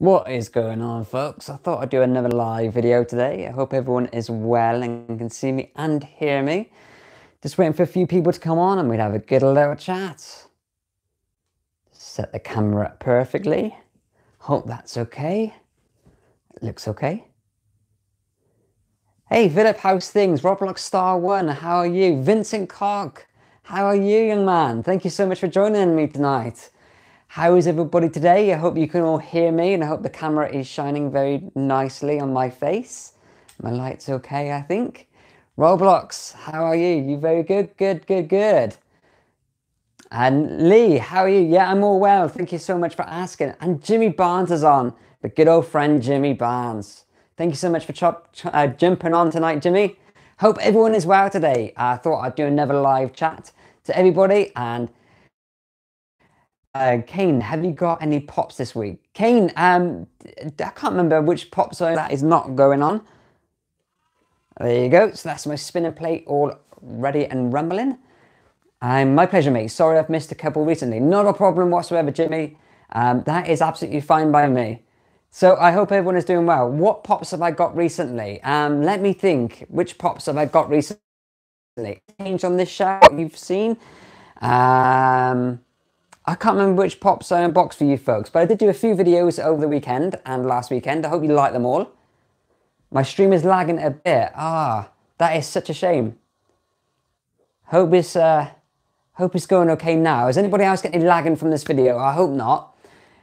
What is going on folks? I thought I'd do another live video today. I hope everyone is well and can see me and hear me. Just waiting for a few people to come on and we'd have a good little chat. Set the camera up perfectly. Hope that's okay. Looks okay. Hey Philip, how's things? Roblox Star One, how are you? Vincent Cog, how are you young man? Thank you so much for joining me tonight. How is everybody today? I hope you can all hear me and I hope the camera is shining very nicely on my face. My light's okay, I think. Roblox, how are you? You very good? Good, good, good. And Lee, how are you? Yeah, I'm all well. Thank you so much for asking. And Jimmy Barnes is on, the good old friend Jimmy Barnes. Thank you so much for chop, ch uh, jumping on tonight, Jimmy. Hope everyone is well today. I thought I'd do another live chat to everybody and uh, Kane, have you got any pops this week? Kane, um, I can't remember which pop zone that is not going on. There you go. So that's my spinner plate all ready and rumbling. Um, my pleasure, mate. Sorry I've missed a couple recently. Not a problem whatsoever, Jimmy. Um, that is absolutely fine by me. So I hope everyone is doing well. What pops have I got recently? Um, let me think. Which pops have I got recently? Change on this show you've seen. Um, I can't remember which pops I unboxed for you folks, but I did do a few videos over the weekend and last weekend. I hope you like them all. My stream is lagging a bit. Ah, that is such a shame. Hope it's, uh, hope it's going okay now. Is anybody else getting lagging from this video? I hope not.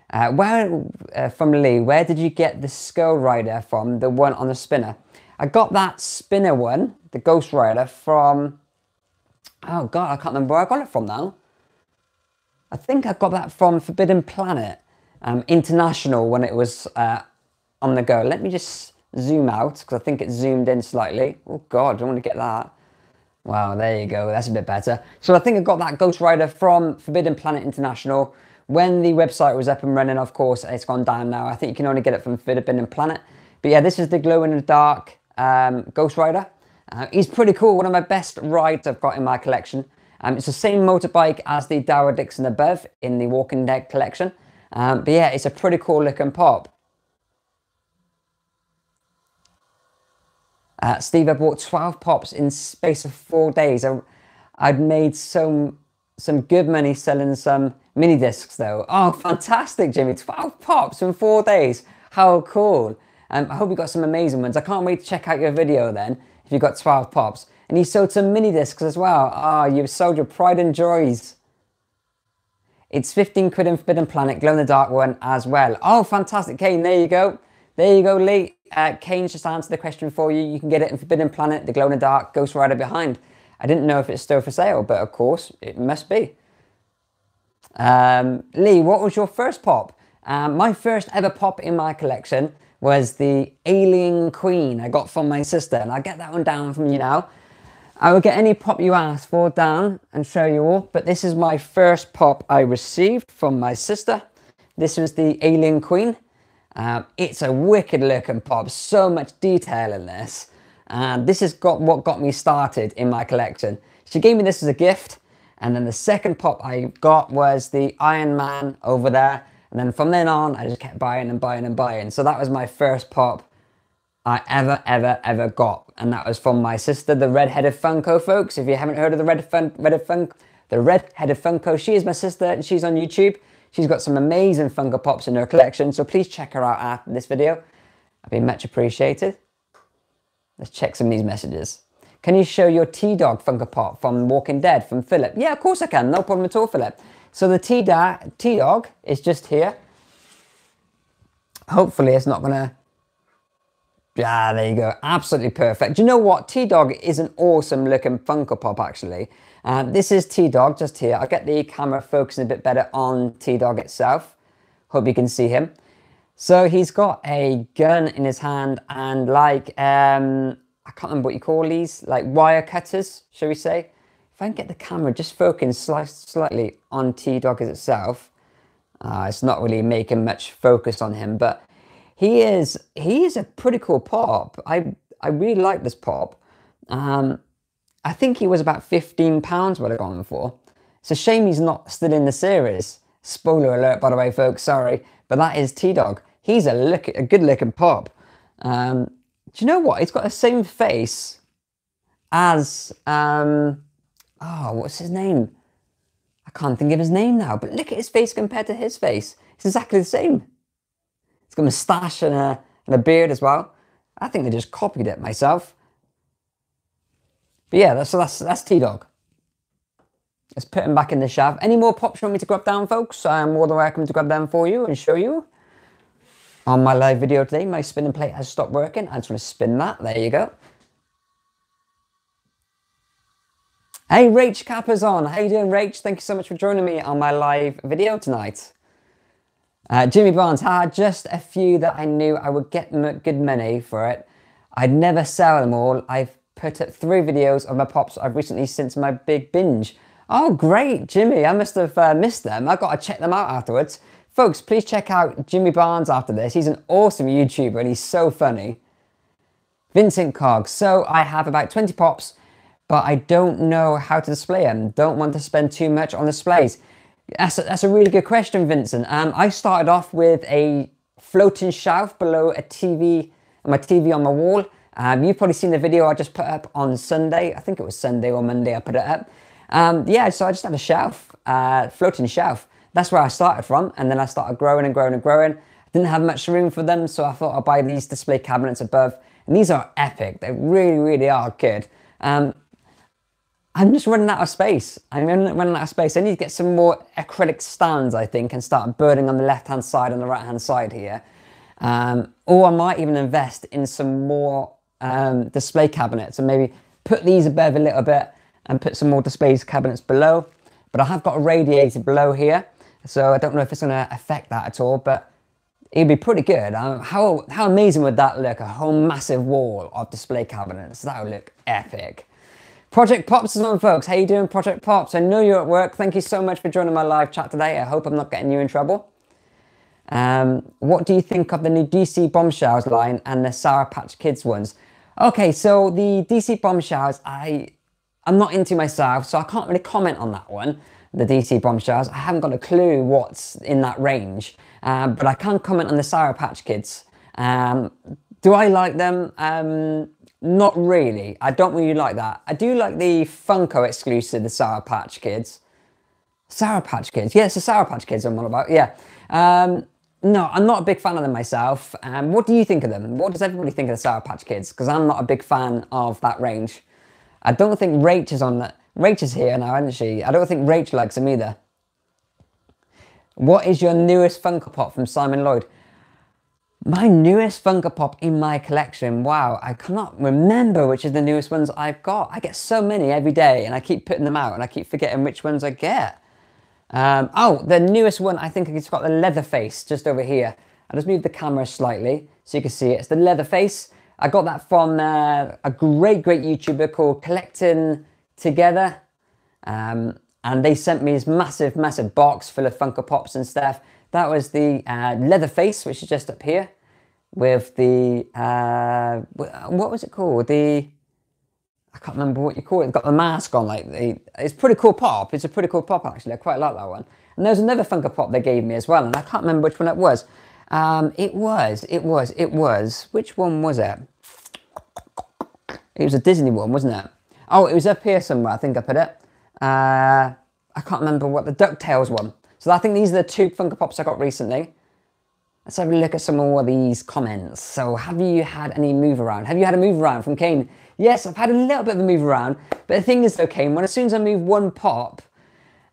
Uh, where, uh, from Lee, where did you get the Skull Rider from, the one on the spinner? I got that spinner one, the Ghost Rider, from, oh God, I can't remember where I got it from now. I think I got that from Forbidden Planet um, International when it was uh, on the go. Let me just zoom out because I think it zoomed in slightly. Oh God, I don't want to get that. Wow, there you go. That's a bit better. So I think I got that Ghost Rider from Forbidden Planet International. When the website was up and running, of course, it's gone down now. I think you can only get it from Forbidden Planet. But yeah, this is the glow in the dark um, Ghost Rider. Uh, he's pretty cool. One of my best rides I've got in my collection. Um, it's the same motorbike as the Daryl Dixon above in the Walking Dead collection. Um, but yeah, it's a pretty cool looking pop. Uh, Steve, I bought 12 pops in space of four days. I, I'd made some some good money selling some mini discs though. Oh, fantastic, Jimmy. 12 pops in four days. How cool. Um, I hope you got some amazing ones. I can't wait to check out your video then if you got 12 pops. And you sold some mini discs as well. Ah, oh, you've sold your pride and joys. It's 15 quid in Forbidden Planet, glow in the dark one as well. Oh, fantastic, Kane. There you go. There you go, Lee. Uh, Kane's just answered the question for you. You can get it in Forbidden Planet, the glow in the dark, Ghost Rider behind. I didn't know if it's still for sale, but of course it must be. Um, Lee, what was your first pop? Um, my first ever pop in my collection was the Alien Queen I got from my sister, and I'll get that one down from you now. I will get any pop you ask for down and show you all, but this is my first pop I received from my sister. This was the Alien Queen. Um, it's a wicked looking pop, so much detail in this. And this is got what got me started in my collection. She gave me this as a gift, and then the second pop I got was the Iron Man over there. And then from then on, I just kept buying and buying and buying. So that was my first pop I ever, ever, ever got. And that was from my sister, the Red-Headed Funko, folks. If you haven't heard of the Red Fun Red the Red-Headed Funko, she is my sister and she's on YouTube. She's got some amazing Funko Pops in her collection, so please check her out after this video. I'd be much appreciated. Let's check some of these messages. Can you show your T-Dog Funko Pop from Walking Dead from Philip? Yeah, of course I can. No problem at all, Philip. So the T-Dog is just here. Hopefully it's not going to yeah, there you go. Absolutely perfect. Do you know what? T-Dog is an awesome looking Funko Pop, actually. Uh, this is T-Dog just here. I'll get the camera focusing a bit better on T-Dog itself. Hope you can see him. So he's got a gun in his hand and like, um, I can't remember what you call these, like wire cutters, shall we say. If I can get the camera just focusing slightly on T-Dog itself, uh, it's not really making much focus on him, but he is he is a pretty cool pop. I I really like this pop. Um, I think he was about fifteen pounds what I got him for. It's a shame he's not still in the series. Spoiler alert, by the way, folks. Sorry, but that is T Dog. He's a look, a good looking pop. Um, do you know what? He's got the same face as um, oh, what's his name? I can't think of his name now. But look at his face compared to his face. It's exactly the same. Got a moustache and a and a beard as well. I think they just copied it myself. But yeah, that's that's that's T Dog. Let's put him back in the shaft. Any more pops you want me to grab down, folks? I'm more than welcome to grab them for you and show you. On my live video today, my spinning plate has stopped working. I just want to spin that. There you go. Hey, Rach Kappa's on. How you doing, Rach? Thank you so much for joining me on my live video tonight. Uh, Jimmy Barnes, had just a few that I knew I would get good money for it. I'd never sell them all. I've put up three videos of my pops I've recently since my big binge. Oh, great, Jimmy. I must have uh, missed them. I've got to check them out afterwards. Folks, please check out Jimmy Barnes after this. He's an awesome YouTuber and he's so funny. Vincent Cog. So I have about 20 pops, but I don't know how to display them. Don't want to spend too much on displays. That's a, that's a really good question, Vincent. Um, I started off with a floating shelf below a TV, my TV on my wall. Um, you've probably seen the video I just put up on Sunday. I think it was Sunday or Monday I put it up. Um, yeah, so I just had a shelf, uh, floating shelf. That's where I started from. And then I started growing and growing and growing. I didn't have much room for them, so I thought I'd buy these display cabinets above. And these are epic. They really, really are good. Um, I'm just running out of space. I'm running out of space. I need to get some more acrylic stands, I think, and start burning on the left-hand side and the right-hand side here. Um, or I might even invest in some more um, display cabinets and maybe put these above a little bit and put some more display cabinets below. But I have got a radiator below here, so I don't know if it's going to affect that at all, but it'd be pretty good. Um, how, how amazing would that look? A whole massive wall of display cabinets. That would look epic. Project Pops is on, folks. How you doing, Project Pops? I know you're at work. Thank you so much for joining my live chat today. I hope I'm not getting you in trouble. Um, what do you think of the new DC Bombshells line and the Sour Patch Kids ones? Okay, so the DC Bombshells, I, I'm not into myself, so I can't really comment on that one, the DC Bombshells. I haven't got a clue what's in that range, um, but I can comment on the Sour Patch Kids. Um, do I like them? Not really. I don't really like that. I do like the Funko exclusive, the Sour Patch Kids. Sour Patch Kids. Yeah, it's the Sour Patch Kids I'm all about. Yeah. Um, no, I'm not a big fan of them myself. Um, what do you think of them? What does everybody think of the Sour Patch Kids? Because I'm not a big fan of that range. I don't think Rach is on that. Rach is here now, isn't she? I don't think Rach likes them either. What is your newest Funko Pop from Simon Lloyd? My newest Funko Pop in my collection. Wow, I cannot remember which is the newest ones I've got. I get so many every day and I keep putting them out and I keep forgetting which ones I get. Um, oh, the newest one, I think it's got the Leatherface just over here. I just moved the camera slightly so you can see it. It's the Leatherface. I got that from uh, a great, great YouTuber called Collecting Together. Um, and they sent me this massive, massive box full of Funko Pops and stuff. That was the uh, Leatherface, which is just up here with the, uh, what was it called? The, I can't remember what you call it. It's got the mask on, like the, it's pretty cool pop. It's a pretty cool pop actually. I quite like that one. And there's another Funko Pop they gave me as well, and I can't remember which one it was. Um, it was, it was, it was. Which one was it? It was a Disney one, wasn't it? Oh, it was up here somewhere. I think I put it. Uh, I can't remember what the Ducktales one. So I think these are the two Funko Pops I got recently. Let's have a look at some more of these comments. So have you had any move around? Have you had a move around from Kane? Yes, I've had a little bit of a move around, but the thing is, though, Kane, when as soon as I move one pop,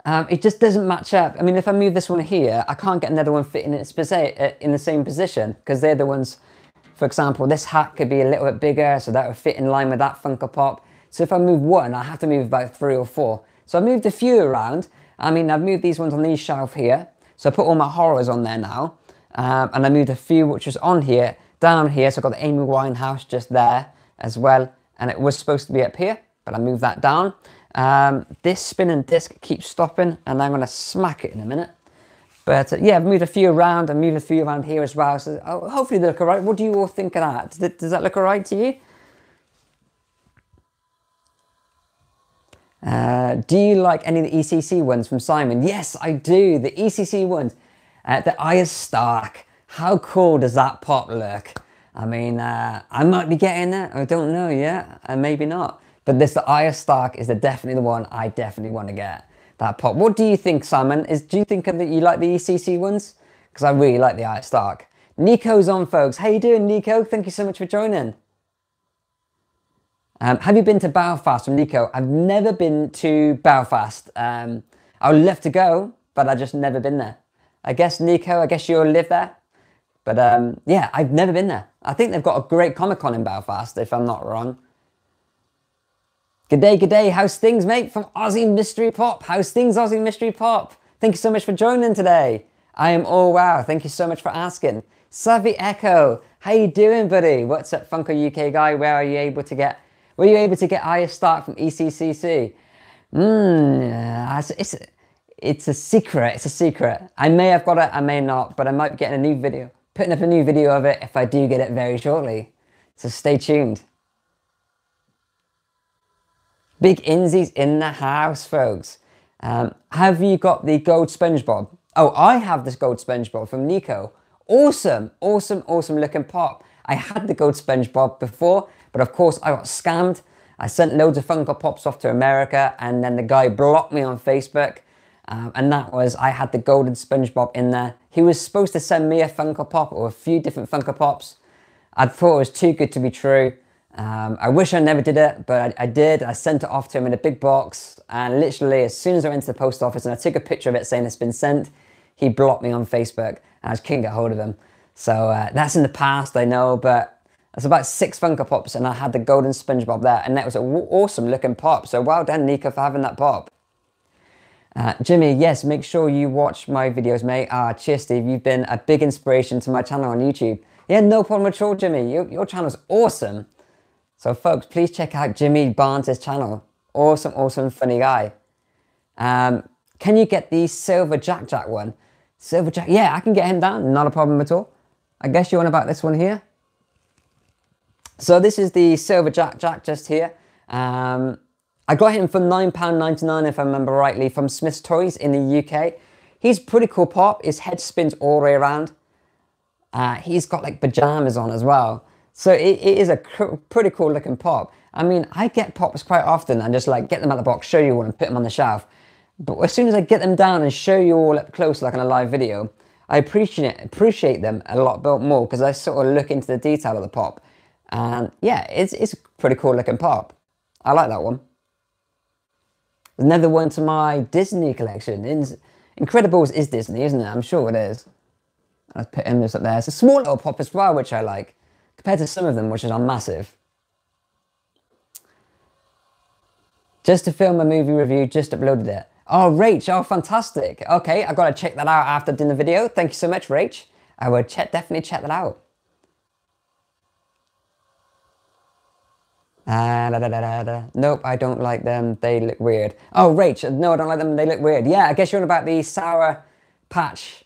um, it just doesn't match up. I mean, if I move this one here, I can't get another one fit in, uh, in the same position because they're the ones, for example, this hat could be a little bit bigger, so that would fit in line with that Funko Pop. So if I move one, I have to move about three or four. So I moved a few around. I mean, I've moved these ones on these shelf here. So I put all my horrors on there now. Um, and I moved a few which was on here, down here. So I've got the Amy Winehouse just there as well and it was supposed to be up here, but I moved that down. Um, this spinning disc keeps stopping and I'm going to smack it in a minute. But uh, yeah, I've moved a few around and moved a few around here as well. So oh, hopefully they look all right. What do you all think of that? Does, it, does that look all right to you? Uh, do you like any of the ECC ones from Simon? Yes, I do. The ECC ones. Uh, the Eye Stark How cool does that pop look? I mean, uh, I might be getting that. I don't know yet, and maybe not. But this, the Arya Stark, is the, definitely the one I definitely want to get. That pop. What do you think, Simon? Is do you think that you like the ECC ones? Because I really like the Arya Stark. Nico's on, folks. How you doing, Nico? Thank you so much for joining. Um, have you been to Belfast from Nico? I've never been to Belfast. Um, I would love to go, but I've just never been there. I guess, Nico, I guess you'll live there. But um, yeah, I've never been there. I think they've got a great Comic Con in Belfast, if I'm not wrong. Good day, good day. How's things, mate? From Aussie Mystery Pop. How's things, Aussie Mystery Pop? Thank you so much for joining today. I am all wow. Thank you so much for asking. Savvy Echo, how you doing, buddy? What's up, Funko UK guy? Where are you able to get? Were you able to get Arya Stark from ECCC? Hmm, it's it's a secret. It's a secret. I may have got it, I may not, but I might be getting a new video putting up a new video of it if I do get it very shortly. So stay tuned. Big Inzi's in the house, folks. Um, have you got the gold SpongeBob? Oh, I have this gold SpongeBob from Nico. Awesome, awesome, awesome looking pop. I had the gold SpongeBob before, but of course I got scammed. I sent loads of Funko Pops off to America and then the guy blocked me on Facebook um, and that was, I had the golden SpongeBob in there. He was supposed to send me a Funko Pop or a few different Funko Pops. I thought it was too good to be true. Um, I wish I never did it, but I, I, did. I sent it off to him in a big box. And literally, as soon as I went to the post office and I took a picture of it saying it's been sent, he blocked me on Facebook and I just couldn't get hold of him. So uh, that's in the past, I know, but it's about six Funko Pops and I had the golden SpongeBob there. And that was an awesome looking pop. So well done, Nico, for having that pop. Uh, Jimmy, yes, make sure you watch my videos, mate. Ah, cheers, Steve. You've been a big inspiration to my channel on YouTube. Yeah, no problem at all, Jimmy. Your, your channel's awesome. So, folks, please check out Jimmy Barnes' channel. Awesome, awesome, funny guy. Um, can you get the Silver Jack Jack one? Silver Jack, yeah, I can get him down. Not a problem at all. I guess you want about this one here. So this is the Silver Jack Jack just here. Um, I got him for £9.99 if I remember rightly from Smyths Toys in the UK. He's pretty cool pop. His head spins all the way around. Uh, he's got like pajamas on as well. So it, it is a pretty cool looking pop. I mean, I get pops quite often and just like get them out of the box, show you one and put them on the shelf. But as soon as I get them down and show you all up close like in a live video, I appreciate appreciate them a lot more because I sort of look into the detail of the pop. And yeah, it's, it's a pretty cool looking pop. I like that one. Another one to my Disney collection. Incredibles is Disney, isn't it? I'm sure it is. I'll put in this up there. It's a small little pop as well, which I like, compared to some of them, which are massive. Just to film a movie review, just uploaded it. Oh, Rach, oh, fantastic. Okay, I've got to check that out after doing the video. Thank you so much, Rach. I will check, definitely check that out. Ah, da, da, da, da, Nope, I don't like them. They look weird. Oh, Rach, no, I don't like them. They look weird. Yeah, I guess you're on about the Sour Patch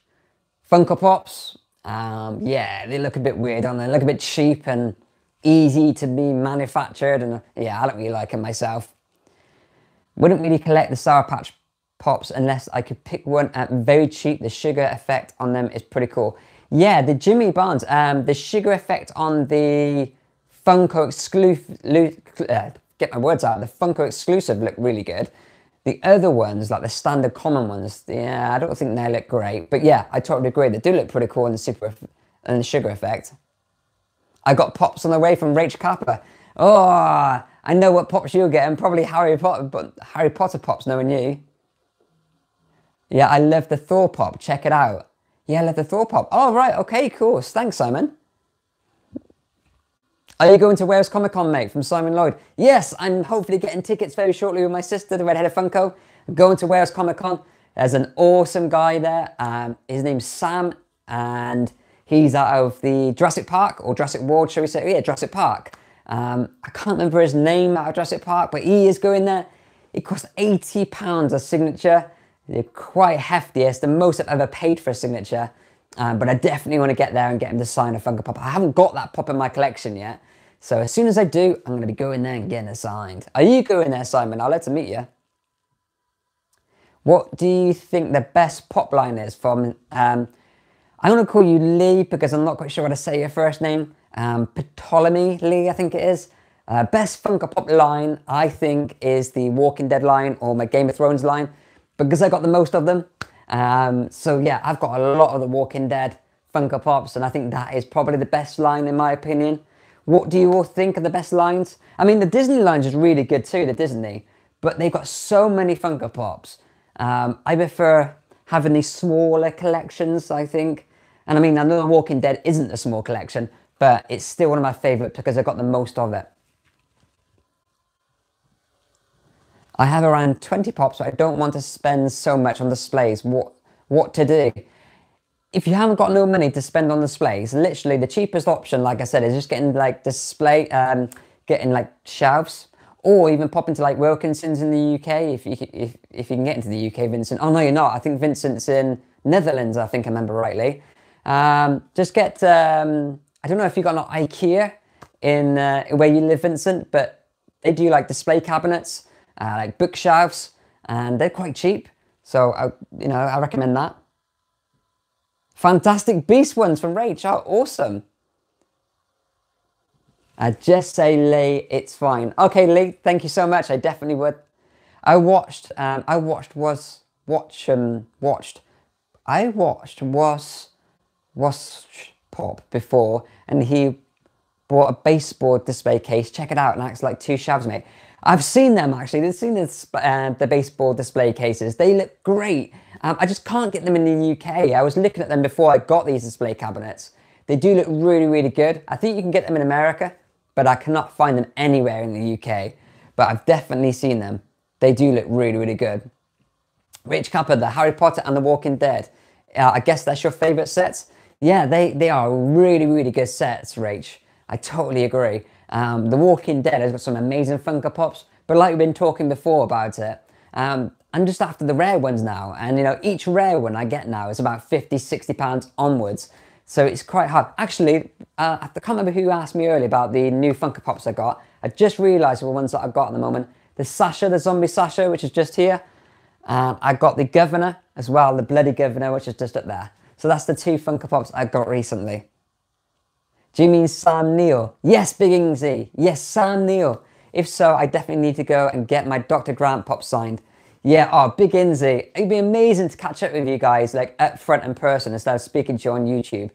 Funko Pops. Um, yeah, they look a bit weird, don't they? they? look a bit cheap and easy to be manufactured. And yeah, I don't really like them myself. Wouldn't really collect the Sour Patch Pops unless I could pick one at very cheap. The sugar effect on them is pretty cool. Yeah, the Jimmy Barnes, um, the sugar effect on the Funko exclusive, uh, get my words out, the Funko exclusive look really good. The other ones, like the standard common ones, yeah, I don't think they look great. But yeah, I totally agree. They do look pretty cool in the super and the sugar effect. I got pops on the way from Rach Kappa. Oh, I know what pops you're getting. Probably Harry Potter, but Harry Potter pops, knowing you. Yeah, I love the Thor pop. Check it out. Yeah, I love the Thor pop. Oh, right. Okay, cool. Thanks, Simon. Are you going to Wales Comic Con, mate? From Simon Lloyd. Yes, I'm hopefully getting tickets very shortly with my sister, the Redheaded Funko. I'm going to Wales Comic Con. There's an awesome guy there. Um, his name's Sam, and he's out of the Jurassic Park or Jurassic World, shall we say? Yeah, Jurassic Park. Um, I can't remember his name out of Jurassic Park, but he is going there. It costs £80 a signature. They're quite hefty. It's the most I've ever paid for a signature. Um, but I definitely want to get there and get him to sign a Funko Pop. I haven't got that pop in my collection yet. So as soon as I do, I'm going to be going there and getting assigned. Are you going there, Simon? I'll let to meet you. What do you think the best pop line is from... Um, I'm going to call you Lee because I'm not quite sure how to say your first name. Um, Ptolemy Lee, I think it is. Uh, best Funko Pop line, I think, is the Walking Dead line or my Game of Thrones line because I got the most of them. Um, so yeah, I've got a lot of the Walking Dead Funko Pops and I think that is probably the best line in my opinion. What do you all think are the best lines? I mean, the Disney lines is really good too, the Disney, but they've got so many Funko Pops. Um, I prefer having these smaller collections, I think. And I mean, I know Walking Dead isn't a small collection, but it's still one of my favourite because I've got the most of it. I have around 20 pops, but I don't want to spend so much on displays. What, what to do? If you haven't got no money to spend on displays, literally the cheapest option, like I said, is just getting like display, um, getting like shelves, or even pop into like Wilkinson's in the UK if you if if you can get into the UK, Vincent. Oh no, you're not. I think Vincent's in Netherlands. I think I remember rightly. Um, just get. Um, I don't know if you've got an IKEA in uh, where you live, Vincent, but they do like display cabinets, uh, like bookshelves, and they're quite cheap. So I, you know, I recommend that. Fantastic Beast ones from Rach. Oh, awesome. I just say Lee, it's fine. Okay, Lee, thank you so much. I definitely would. I watched. Um, I watched was watch um watched. I watched was was pop before, and he bought a baseboard display case. Check it out, and acts like two shelves, mate. I've seen them actually. They've seen this, uh, the baseboard display cases. They look great. Um, I just can't get them in the UK. I was looking at them before I got these display cabinets. They do look really, really good. I think you can get them in America, but I cannot find them anywhere in the UK. But I've definitely seen them. They do look really, really good. Rach Kappa, the Harry Potter and the Walking Dead. Uh, I guess that's your favourite sets? Yeah, they, they are really, really good sets, Rach. I totally agree. Um, the Walking Dead has got some amazing Funko Pops, but like we've been talking before about it, um, I'm just after the rare ones now. And you know, each rare one I get now is about 50, 60 pounds onwards. So it's quite hard. Actually, uh, I can't remember who asked me earlier about the new Funko Pops I got. I just realised the ones that I've got at the moment. The Sasha, the zombie Sasha, which is just here. And I got the Governor as well, the Bloody Governor, which is just up there. So that's the two Funko Pops I got recently. Do you mean Sam Neill? Yes, Big Ingsy. Yes, Sam Neill. If so, I definitely need to go and get my Dr. Grant pop signed. Yeah, oh, Big Inzy. It'd be amazing to catch up with you guys, like up front in person instead of speaking to you on YouTube.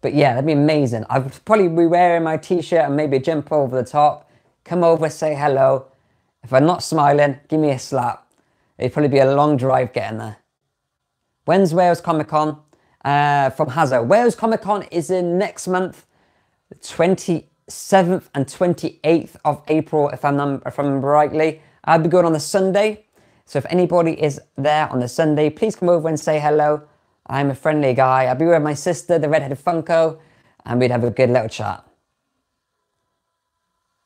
But yeah, that'd be amazing. I'd probably be wearing my t-shirt and maybe a jumper over the top, come over, say hello. If I'm not smiling, give me a slap. It'd probably be a long drive getting there. When's Wales Comic Con? Uh, from Hazo. Wales Comic Con is in next month, 27th and 28th of April, if I'm, if I'm rightly. I'll be going on the Sunday. So if anybody is there on the Sunday, please come over and say hello. I'm a friendly guy. I'll be with my sister, the redheaded Funko, and we'd have a good little chat.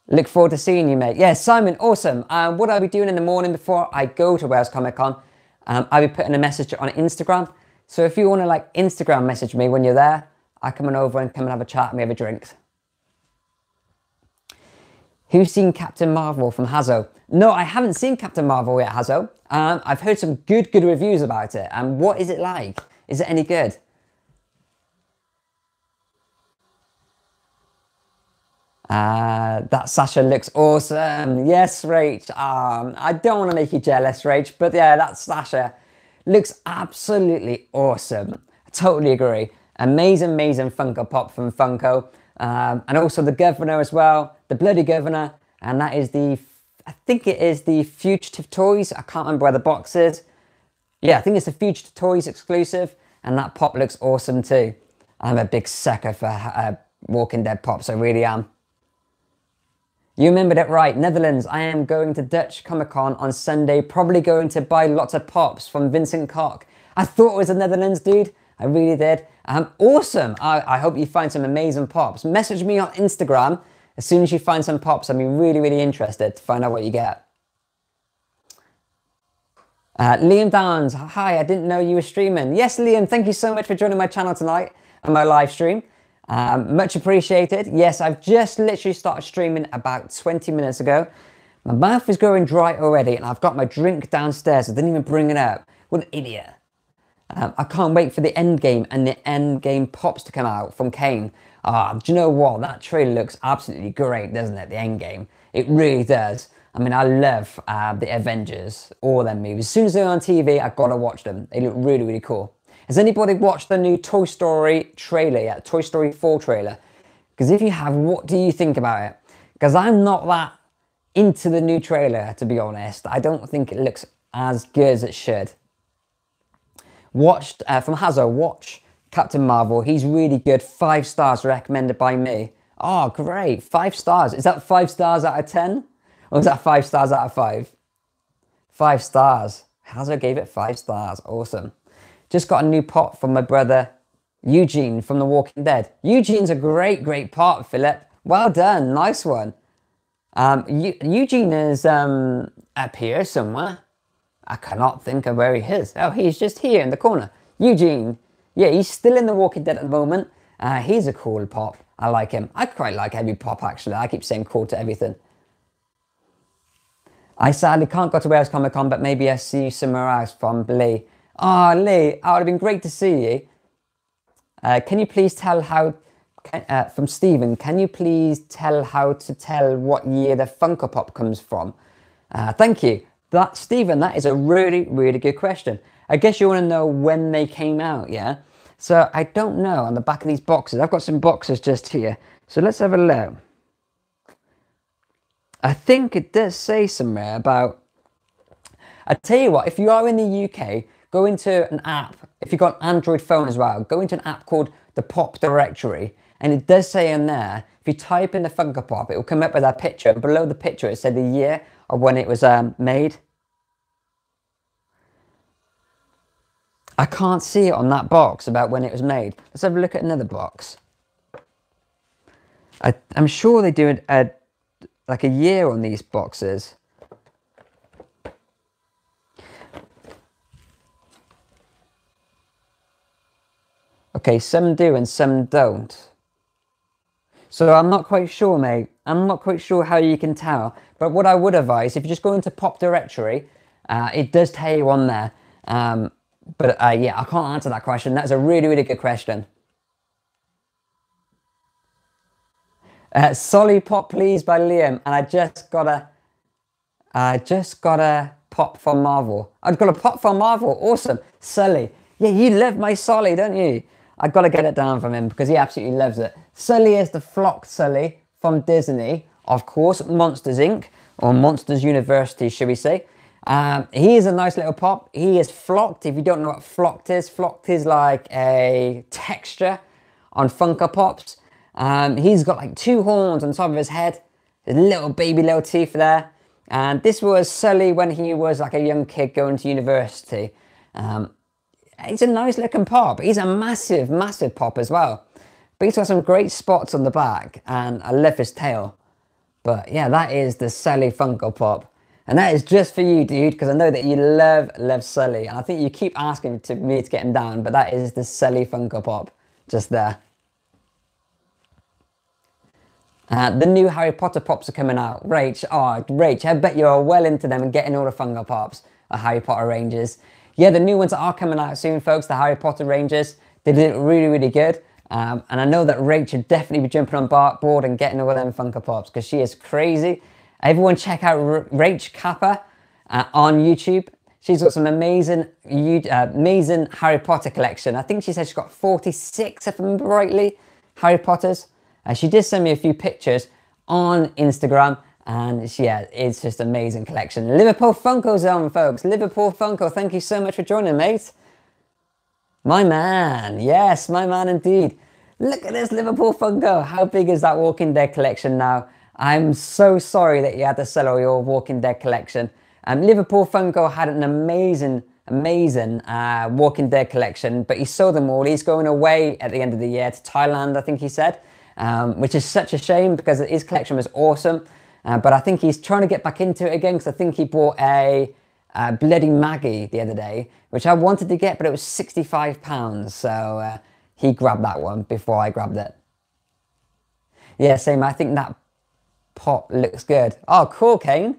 Look forward to seeing you, mate. Yeah, Simon, awesome. Um, what I'll be doing in the morning before I go to Wales Comic Con, um, I'll be putting a message on Instagram. So if you want to like Instagram message me when you're there, I come on over and come and have a chat and we have a drink. Who's seen Captain Marvel from Hazo? No, I haven't seen Captain Marvel yet, Hazo. Um, I've heard some good, good reviews about it. And um, what is it like? Is it any good? Uh, that Sasha looks awesome. Yes, Rach. Um, I don't want to make you jealous, Rach, but yeah, that Sasha looks absolutely awesome. I totally agree. Amazing, amazing Funko Pop from Funko. Um, and also the Governor as well, the Bloody Governor. And that is the I think it is the Fugitive Toys. I can't remember where the box is. Yeah, I think it's the Fugitive Toys exclusive. And that pop looks awesome too. I'm a big sucker for uh, Walking Dead pops, I really am. You remembered it right, Netherlands. I am going to Dutch Comic Con on Sunday, probably going to buy lots of pops from Vincent Koch. I thought it was the Netherlands, dude. I really did. Um, awesome. I, I hope you find some amazing pops. Message me on Instagram as soon as you find some pops, I'd be really, really interested to find out what you get. Uh, Liam Downs, hi, I didn't know you were streaming. Yes, Liam, thank you so much for joining my channel tonight and my live stream. Um, much appreciated. Yes, I've just literally started streaming about 20 minutes ago. My mouth is going dry already and I've got my drink downstairs. I didn't even bring it up. What an idiot. Um, I can't wait for the end game and the end game pops to come out from Kane. Ah, do you know what? That trailer looks absolutely great, doesn't it? The end game. It really does. I mean, I love uh, the Avengers, all them movies. As soon as they're on TV, I've got to watch them. They look really, really cool. Has anybody watched the new Toy Story trailer yet? Toy Story 4 trailer? Because if you have, what do you think about it? Because I'm not that into the new trailer, to be honest. I don't think it looks as good as it should. Watched, uh, from Hazo, watch Captain Marvel. He's really good. Five stars recommended by me. Oh, great. Five stars. Is that five stars out of 10? Or is that five stars out of five? Five stars. Hazo gave it five stars. Awesome. Just got a new pot from my brother Eugene from The Walking Dead. Eugene's a great, great pot, Philip. Well done. Nice one. Um, Eugene is um, up here somewhere. I cannot think of where he is. Oh, he's just here in the corner. Eugene. Yeah, he's still in The Walking Dead at the moment. Uh, he's a cool pop. I like him. I quite like every pop, actually. I keep saying cool to everything. I sadly can't go to Wales Comic Con, but maybe I see you somewhere else from Lee. Ah, oh, Lee, it would have been great to see you. Uh, can you please tell how, uh, from Stephen, can you please tell how to tell what year the Funko Pop comes from? Uh, thank you. That, Stephen, that is a really, really good question. I guess you want to know when they came out, yeah? So I don't know on the back of these boxes. I've got some boxes just here. So let's have a look. I think it does say somewhere about. I tell you what, if you are in the UK, go into an app. If you've got an Android phone as well, go into an app called the Pop Directory, and it does say in there. If you type in the Funko Pop, it will come up with that picture. And below the picture, it said the year of when it was um, made. I can't see it on that box about when it was made. Let's have a look at another box. I, am sure they do a, a like a year on these boxes. Okay, some do and some don't. So I'm not quite sure, mate. I'm not quite sure how you can tell. But what I would advise, if you just go into Pop Directory, uh, it does tell you on there. Um, but uh, yeah, I can't answer that question. That's a really, really good question. Uh, Sully Pop Please by Liam. And I just got a, I just got a pop from Marvel. I've got a pop from Marvel. Awesome. Sully. Yeah, you love my Sully, don't you? I've got to get it down from him because he absolutely loves it. Sully is the flock Sully from Disney. Of course, Monsters Inc. or Monsters University, should we say. Um, he is a nice little pop. He is flocked. If you don't know what flocked is, flocked is like a texture on Funko Pops. Um, he's got like two horns on top of his head, his little baby little teeth there. And this was Sully when he was like a young kid going to university. Um, he's a nice looking pop. He's a massive, massive pop as well. But he's got some great spots on the back and I love his tail. But yeah, that is the Sully Funko Pop. And that is just for you, dude, because I know that you love, love Sully. And I think you keep asking to me to get him down, but that is the Sully Funko Pop just there. Uh, the new Harry Potter pops are coming out. Rach, oh, Rach, I bet you're well into them and getting all the Funko Pops, the Harry Potter Rangers. Yeah, the new ones are coming out soon, folks, the Harry Potter Rangers. They did really, really good. Um, and I know that Rach should definitely be jumping on board and getting all them Funko Pops because she is crazy. Everyone check out R Rach Kappa uh, on YouTube. She's got some amazing, uh, amazing Harry Potter collection. I think she said she's got 46, if I remember rightly, Harry Potters. Uh, she did send me a few pictures on Instagram and yeah, it's just amazing collection. Liverpool Funko Zone, folks. Liverpool Funko, thank you so much for joining, mate. My man, yes, my man indeed. Look at this Liverpool Funko. How big is that Walking Dead collection now? I'm so sorry that you had to sell all your Walking Dead collection. Um, Liverpool Funko had an amazing, amazing uh, Walking Dead collection, but he sold them all. He's going away at the end of the year to Thailand, I think he said um, which is such a shame because his collection was awesome. Uh, but I think he's trying to get back into it again because I think he bought a, a Bloody Maggie the other day, which I wanted to get, but it was £65. So uh, he grabbed that one before I grabbed it. Yeah, same. I think that pop looks good. Oh, cool, Kane.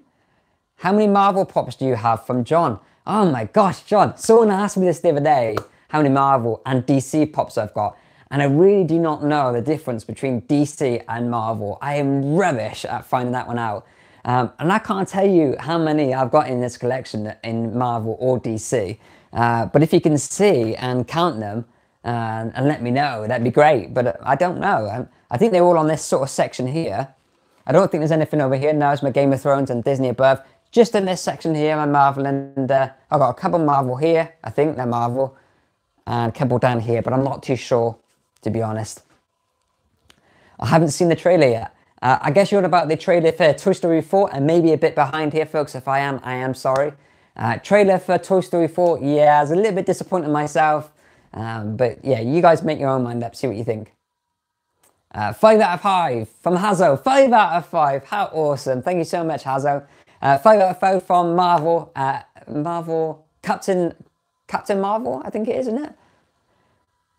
How many Marvel pops do you have from John? Oh my gosh, John. Someone asked me this the other day. how many Marvel and DC pops I've got. And I really do not know the difference between DC and Marvel. I am rubbish at finding that one out. Um, and I can't tell you how many I've got in this collection in Marvel or DC. Uh, but if you can see and count them uh, and let me know, that'd be great. But uh, I don't know. I, I think they're all on this sort of section here. I don't think there's anything over here. Now it's my Game of Thrones and Disney above. Just in this section here, my Marvel and uh, I've got a couple Marvel here. I think they're Marvel. And a couple down here, but I'm not too sure, to be honest. I haven't seen the trailer yet. Uh, I guess you're about the trailer for Toy Story 4 and maybe a bit behind here, folks. If I am, I am sorry. Uh, trailer for Toy Story 4, yeah, I was a little bit disappointed myself. Um, but yeah, you guys make your own mind up, see what you think. Uh, five out of five from Hazo. Five out of five. How awesome. Thank you so much, Hazo. Uh, five out of five from Marvel. Uh, Marvel. Captain Captain Marvel, I think it is, isn't it?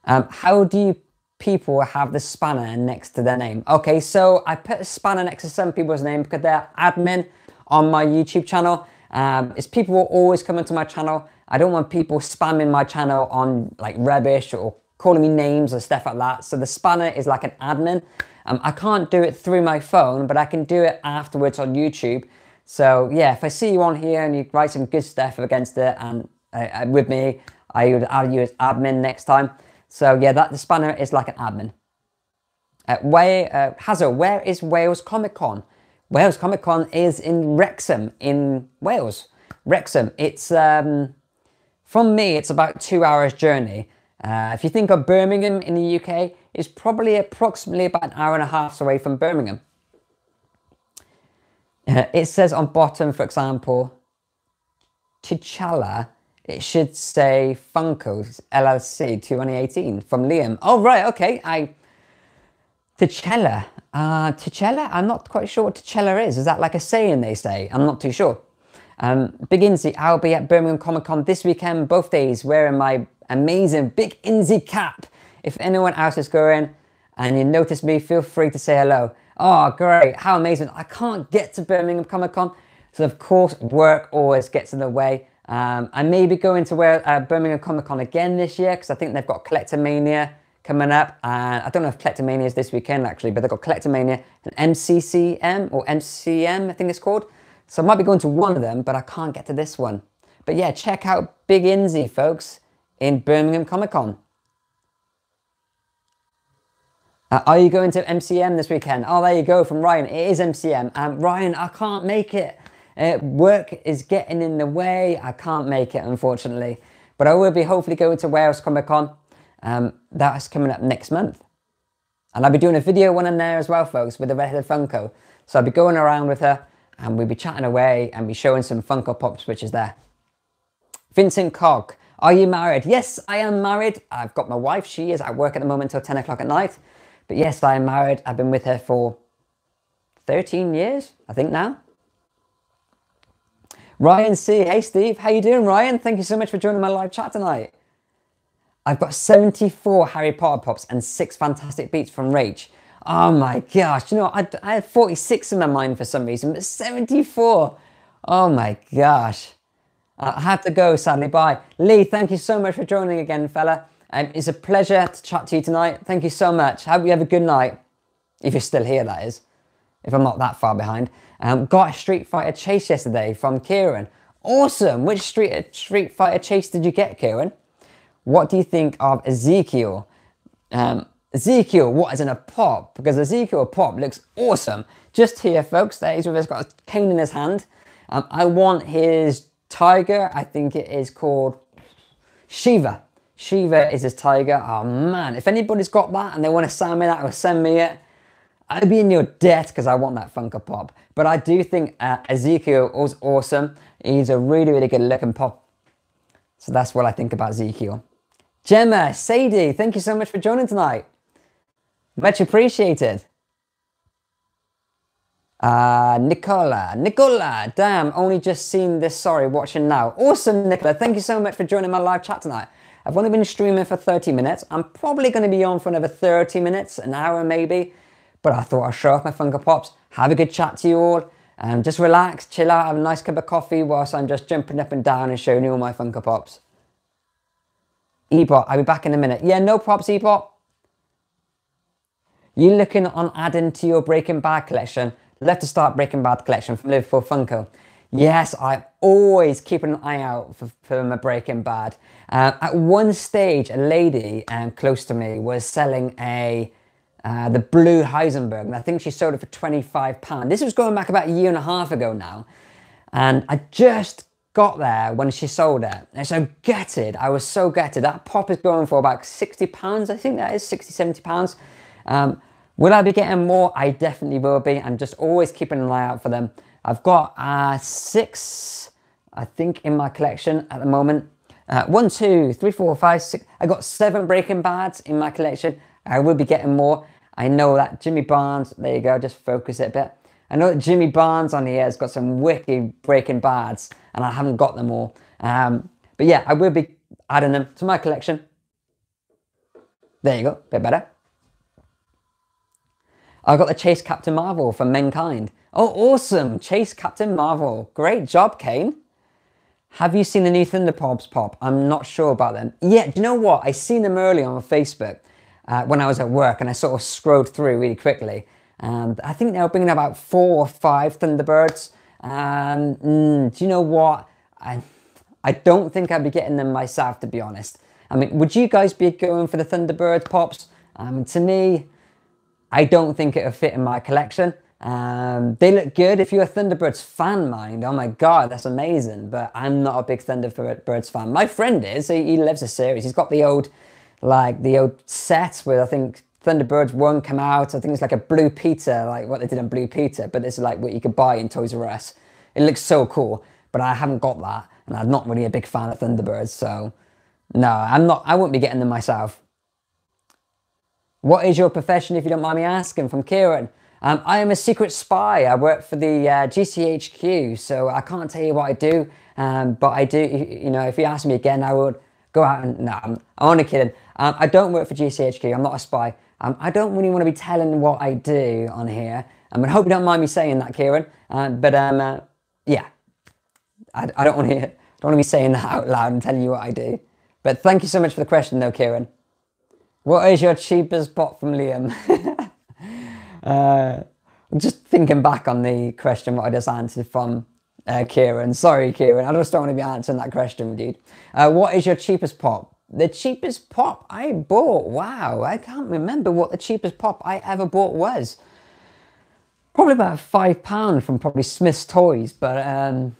Um, how do you people have the spanner next to their name? Okay, so I put a spanner next to some people's name because they're admin on my YouTube channel. Um, it's people will always come into my channel. I don't want people spamming my channel on like rubbish or calling me names or stuff like that. So the spanner is like an admin. Um, I can't do it through my phone, but I can do it afterwards on YouTube. So yeah, if I see you on here and you write some good stuff against it and uh, uh with me, I would add you as admin next time. So yeah, that the spanner is like an admin. Uh, where, uh, where is Wales Comic Con? Wales Comic Con is in Wrexham in Wales. Wrexham, it's, um, from me, it's about two hours journey. Uh, if you think of Birmingham in the UK, it's probably approximately about an hour and a half away from Birmingham. Uh, it says on bottom, for example, T'Challa, it should say Funko LLC 2018 from Liam. Oh, right, okay. I T'Challa. Uh, T'Challa? I'm not quite sure what T'Challa is. Is that like a saying they say? I'm not too sure. Um, Big Inzy, I'll be at Birmingham Comic Con this weekend, both days, wearing my amazing Big Inzy cap. If anyone else is going and you notice me, feel free to say hello. Oh, great. How amazing. I can't get to Birmingham Comic Con. So, of course, work always gets in the way. Um, I may be going to wear, uh, Birmingham Comic Con again this year because I think they've got Collectomania coming up. And I don't know if Collectomania is this weekend actually, but they've got Collectomania and MCCM or MCM, I think it's called. So I might be going to one of them, but I can't get to this one. But yeah, check out Big Inzy, folks, in Birmingham Comic Con. Uh, are you going to MCM this weekend? Oh, there you go from Ryan. It is MCM. Um, Ryan, I can't make it. Uh, work is getting in the way. I can't make it, unfortunately. But I will be hopefully going to Wales Comic Con. Um, that's coming up next month. And I'll be doing a video one in there as well, folks, with the Redheaded Funko. So I'll be going around with her and we'll be chatting away and be showing some Funko Pops which is there. Vincent Cog, are you married? Yes, I am married. I've got my wife. She is at work at the moment till 10 o'clock at night. But yes, I am married. I've been with her for 13 years, I think now. Ryan C. Hey, Steve. How you doing, Ryan? Thank you so much for joining my live chat tonight. I've got 74 Harry Potter Pops and 6 Fantastic Beasts from Rach. Oh my gosh, you know, I, I had 46 in my mind for some reason, but 74. Oh my gosh. I have to go, sadly. Bye. Lee, thank you so much for joining again, fella. Um, it's a pleasure to chat to you tonight. Thank you so much. Hope you have a good night. If you're still here, that is. If I'm not that far behind. Um, got a Street Fighter chase yesterday from Kieran. Awesome. Which Street, Street Fighter chase did you get, Kieran? What do you think of Ezekiel? Um, Ezekiel, what is in a pop? Because Ezekiel pop looks awesome. Just here, folks, there he's got a cane in his hand. Um, I want his tiger. I think it is called Shiva. Shiva is his tiger. Oh man, if anybody's got that and they want to send me that or send me it, I'd be in your debt because I want that Funko Pop. But I do think uh, Ezekiel was awesome. He's a really, really good looking pop. So that's what I think about Ezekiel. Gemma, Sadie, thank you so much for joining tonight. Much appreciated. Uh, Nicola, Nicola, damn, only just seen this, sorry, watching now. Awesome, Nicola, thank you so much for joining my live chat tonight. I've only been streaming for 30 minutes. I'm probably going to be on for another 30 minutes, an hour maybe. But I thought I'd show off my Funko Pops, have a good chat to you all, and just relax, chill out, have a nice cup of coffee whilst I'm just jumping up and down and showing you all my Funko Pops. Ebot, I'll be back in a minute. Yeah, no props, Ebot. You looking on adding to your Breaking Bad collection? Love to start Breaking Bad collection from Liverpool Funko. Yes, I'm always keep an eye out for, for my Breaking Bad. Uh, at one stage, a lady um, close to me was selling a uh, the blue Heisenberg, and I think she sold it for £25. This was going back about a year and a half ago now. And I just got there when she sold it. And so gutted. I was so gutted. That pop is going for about £60. I think that is 60, 70 pounds. Um, will I be getting more? I definitely will be. I'm just always keeping an eye out for them. I've got uh, six, I think, in my collection at the moment. Uh, one, two, three, four, five, six. I got seven Breaking Bads in my collection. I will be getting more. I know that Jimmy Barnes, there you go, just focus it a bit. I know that Jimmy Barnes on here has got some wicked Breaking Bads, and I haven't got them all. Um, but yeah, I will be adding them to my collection. There you go, bit better. I got the Chase Captain Marvel from Menkind. Oh, awesome! Chase Captain Marvel. Great job, Kane. Have you seen the new Thunderbirds pop? I'm not sure about them. Yeah, do you know what? I seen them early on Facebook uh, when I was at work and I sort of scrolled through really quickly. And I think they were bringing about four or five Thunderbirds. And mm, do you know what? I, I don't think I'd be getting them myself, to be honest. I mean, would you guys be going for the Thunderbird pops? Um, to me, I don't think it would fit in my collection. Um, they look good. If you're a Thunderbirds fan, mind, oh my god, that's amazing. But I'm not a big Thunderbirds fan. My friend is. He, he loves the series. He's got the old, like the old sets where I think Thunderbirds one come out. I think it's like a Blue Peter, like what they did on Blue Peter. But this is like what you could buy in Toys R Us. It looks so cool, but I haven't got that, and I'm not really a big fan of Thunderbirds. So no, I'm not. I won't be getting them myself. What is your profession, if you don't mind me asking? From Kieran. Um, I am a secret spy. I work for the uh, GCHQ, so I can't tell you what I do. Um, but I do, you know, if you ask me again, I would go out and, no, I'm, I'm only kidding. Um, I don't work for GCHQ. I'm not a spy. Um, I don't really want to be telling what I do on here. Um, I hope you don't mind me saying that, Kieran. Um, but um, uh, yeah, I, I don't want to don't want to be saying that out loud and telling you what I do. But thank you so much for the question, though, Kieran. What is your cheapest bot from Liam? Uh, I'm just thinking back on the question what I just answered from uh, Kieran. Sorry, Kieran. I just don't want to be answering that question, dude. Uh, what is your cheapest pop? The cheapest pop I bought. Wow, I can't remember what the cheapest pop I ever bought was. Probably about five pound from probably Smyths Toys, but um,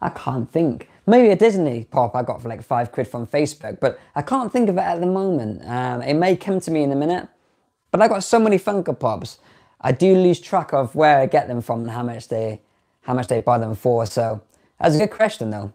I can't think. Maybe a Disney pop I got for like five quid from Facebook, but I can't think of it at the moment. Um, it may come to me in a minute. But I got so many Funko Pops, I do lose track of where I get them from and how much they how much they buy them for. So that's a good question though.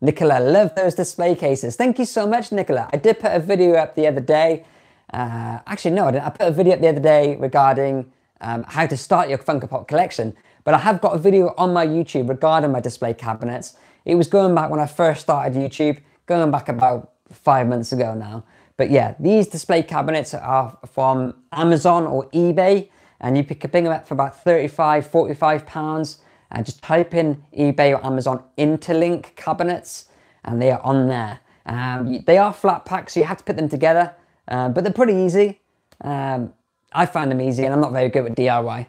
Nicola, love those display cases. Thank you so much, Nicola. I did put a video up the other day. Uh, actually, no, I. I put a video up the other day regarding um, how to start your Funko Pop collection. But I have got a video on my YouTube regarding my display cabinets. It was going back when I first started YouTube, going back about five months ago now. But yeah, these display cabinets are from Amazon or eBay and you pick them up for about 35, 45 pounds and just type in eBay or Amazon interlink cabinets and they are on there. Um, they are flat packs, so you have to put them together, uh, but they're pretty easy. Um, I find them easy and I'm not very good with DIY.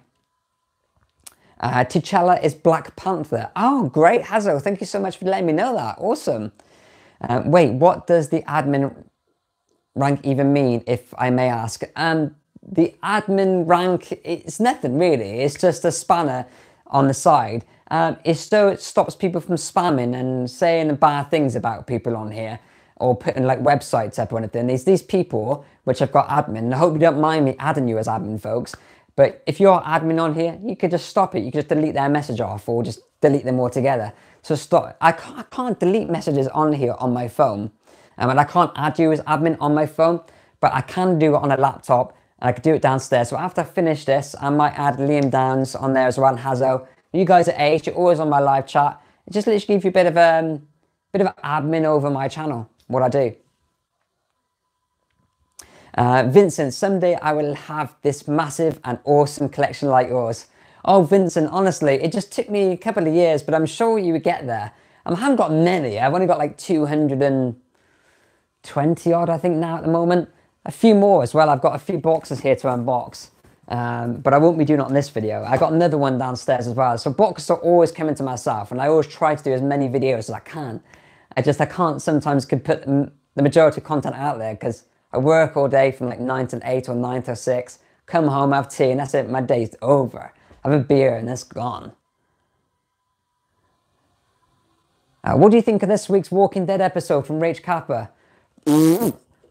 Uh, T'Challa is Black Panther. Oh, great, Hazel. Thank you so much for letting me know that. Awesome. Uh, wait, what does the admin rank even mean, if I may ask? And the admin rank, it's nothing really. It's just a spanner on the side. Um, it's so it stops people from spamming and saying bad things about people on here or putting like websites up or anything. There's these people which have got admin. I hope you don't mind me adding you as admin, folks. But if you're admin on here, you could just stop it. You could just delete their message off or just delete them altogether. So stop. I can't, I can't delete messages on here on my phone. Um, and I can't add you as admin on my phone, but I can do it on a laptop I could do it downstairs. So after I finish this, I might add Liam Downs on there as well and Hazo. You guys are H, you're always on my live chat. It just literally gives you a bit of um, bit of admin over my channel, what I do. Uh, Vincent, someday I will have this massive and awesome collection like yours. Oh, Vincent, honestly, it just took me a couple of years, but I'm sure you would get there. I haven't got many. I've only got like 220 odd, I think, now at the moment. A few more as well. I've got a few boxes here to unbox. Um, but I won't be doing it on this video. I got another one downstairs as well. So boxes are always coming to myself and I always try to do as many videos as I can. I just, I can't sometimes put the majority of content out there because I work all day from like 9 to 8 or 9 to 6, come home, have tea and that's it, my day's over. Have a beer and it's gone. Uh, what do you think of this week's Walking Dead episode from Rach Kappa?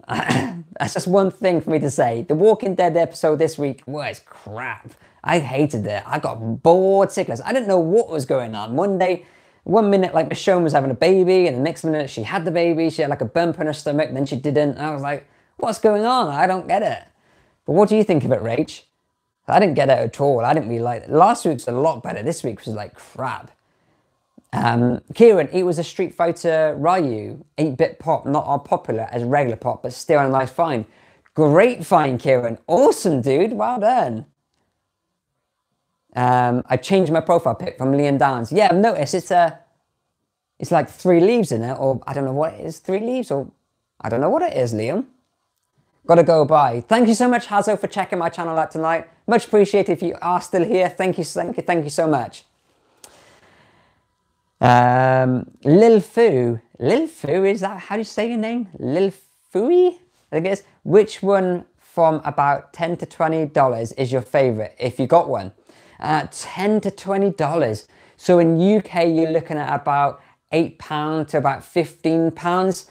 That's just one thing for me to say. The Walking Dead episode this week was crap. I hated it. I got bored sickless. I didn't know what was going on. One day, one minute, like Michonne was having a baby, and the next minute she had the baby. She had like a bump in her stomach, and then she didn't. I was like, what's going on? I don't get it. But what do you think of it, Rach? I didn't get it at all. I didn't really like it. Last week's a lot better. This week was like crap. Um, Kieran, it was a Street Fighter Ryu, 8-bit pop, not as popular as regular pop, but still a nice find. Great find, Kieran. Awesome, dude. Well done. Um, I changed my profile pic from Liam Downs. Yeah, I've noticed it's a, uh, it's like three leaves in it, or I don't know what it is, three leaves, or I don't know what it is, Liam. Gotta go by. Thank you so much, Hazo, for checking my channel out tonight. Much appreciated if you are still here. Thank you, thank you, thank you so much. Um, Lil Fu. Lil Fu, is that how do you say your name? Lil Fui? I guess. Which one from about 10 to $20 is your favorite if you got one? Uh, 10 to $20. So in UK, you're looking at about £8 to about £15.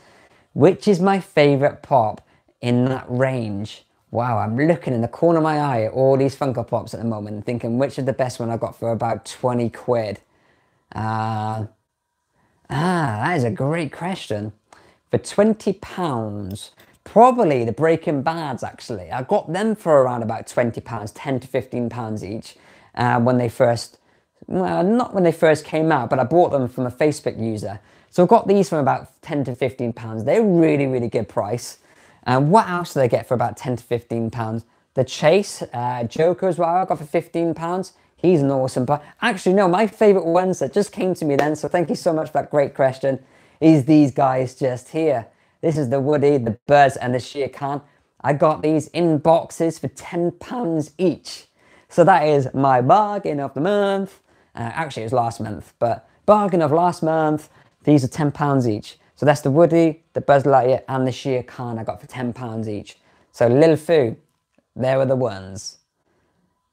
Which is my favorite pop in that range? Wow, I'm looking in the corner of my eye at all these Funko Pops at the moment thinking which is the best one I got for about 20 quid. Uh, ah, that is a great question. For £20, probably the Breaking Bads, actually. I got them for around about £20, 10 to £15 each uh, when they first, well, not when they first came out, but I bought them from a Facebook user. So I got these from about 10 to 15 pounds. They're really, really good price. And what else do I get for about 10 to 15 pounds? The Chase uh, Joker as well, I got for 15 pounds. He's an awesome but Actually, no, my favorite ones that just came to me then, so thank you so much for that great question, is these guys just here. This is the Woody, the Buzz, and the Shere Khan. I got these in boxes for £10 each. So that is my bargain of the month. Uh, actually, it was last month, but bargain of last month. These are £10 each. So that's the Woody, the Buzz Lightyear, and the Shere Khan I got for £10 each. So Lil Fu, there were the ones.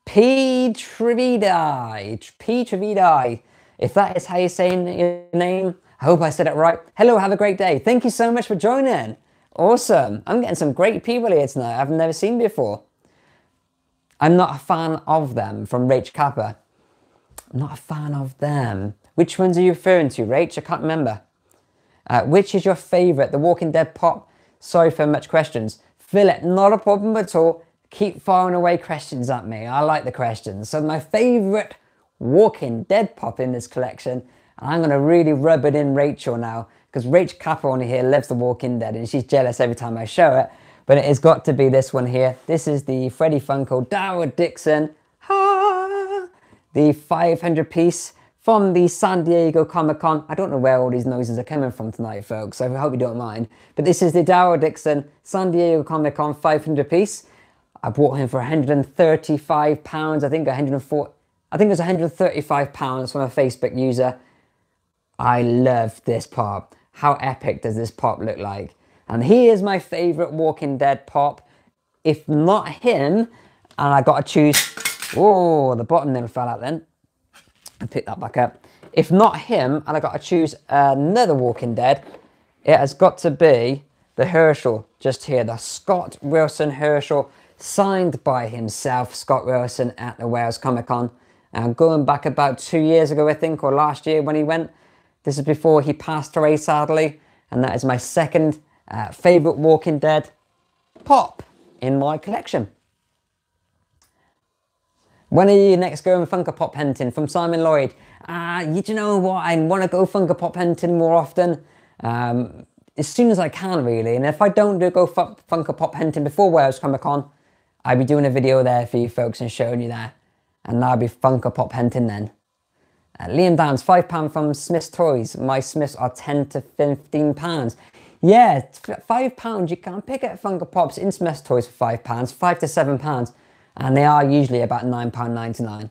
P. Trividi. P. Trividi. If that is how you're saying your name, I hope I said it right. Hello, have a great day. Thank you so much for joining. Awesome. I'm getting some great people here tonight I've never seen before. I'm not a fan of them from Rach Kappa. I'm not a fan of them. Which ones are you referring to, Rach? I can't remember. Uh, which is your favourite? The Walking Dead pop? Sorry for much questions. Philip, not a problem at all keep firing away questions at me. I like the questions. So my favourite Walking Dead pop in this collection, and I'm going to really rub it in Rachel now, because Rach Kappa here loves The Walking Dead, and she's jealous every time I show it. But it has got to be this one here. This is the Freddy Funko Daryl Dixon, the 500 piece from the San Diego Comic Con. I don't know where all these noises are coming from tonight, folks, so I hope you don't mind. But this is the Daryl Dixon San Diego Comic Con 500 piece. I bought him for 135 pounds. I think 104. I think it was 135 pounds from a Facebook user. I love this pop. How epic does this pop look like? And he is my favorite Walking Dead pop. If not him, and I got to choose. Oh, the bottom nearly fell out then. I picked that back up. If not him, and I got to choose another Walking Dead, it has got to be the Herschel just here, the Scott Wilson Herschel signed by himself, Scott Wilson, at the Wales Comic Con. Uh, going back about two years ago, I think, or last year when he went. This is before he passed away, sadly. And that is my second uh, favourite Walking Dead pop in my collection. When are you next going Funko Pop hunting? From Simon Lloyd. Uh, you know what? I want to go Funko Pop hunting more often. Um, as soon as I can, really. And if I don't do go Funko Pop hunting before Wales Comic Con, I'll be doing a video there for you folks and showing you that. And that'll be Funko Pop hunting then. Uh, Liam Downs, £5 from Smyths Toys. My Smyths are 10 to £15. Yeah, £5, you can pick up Funko Pops in Smyths Toys for £5, 5 to £7, and they are usually about £9.99.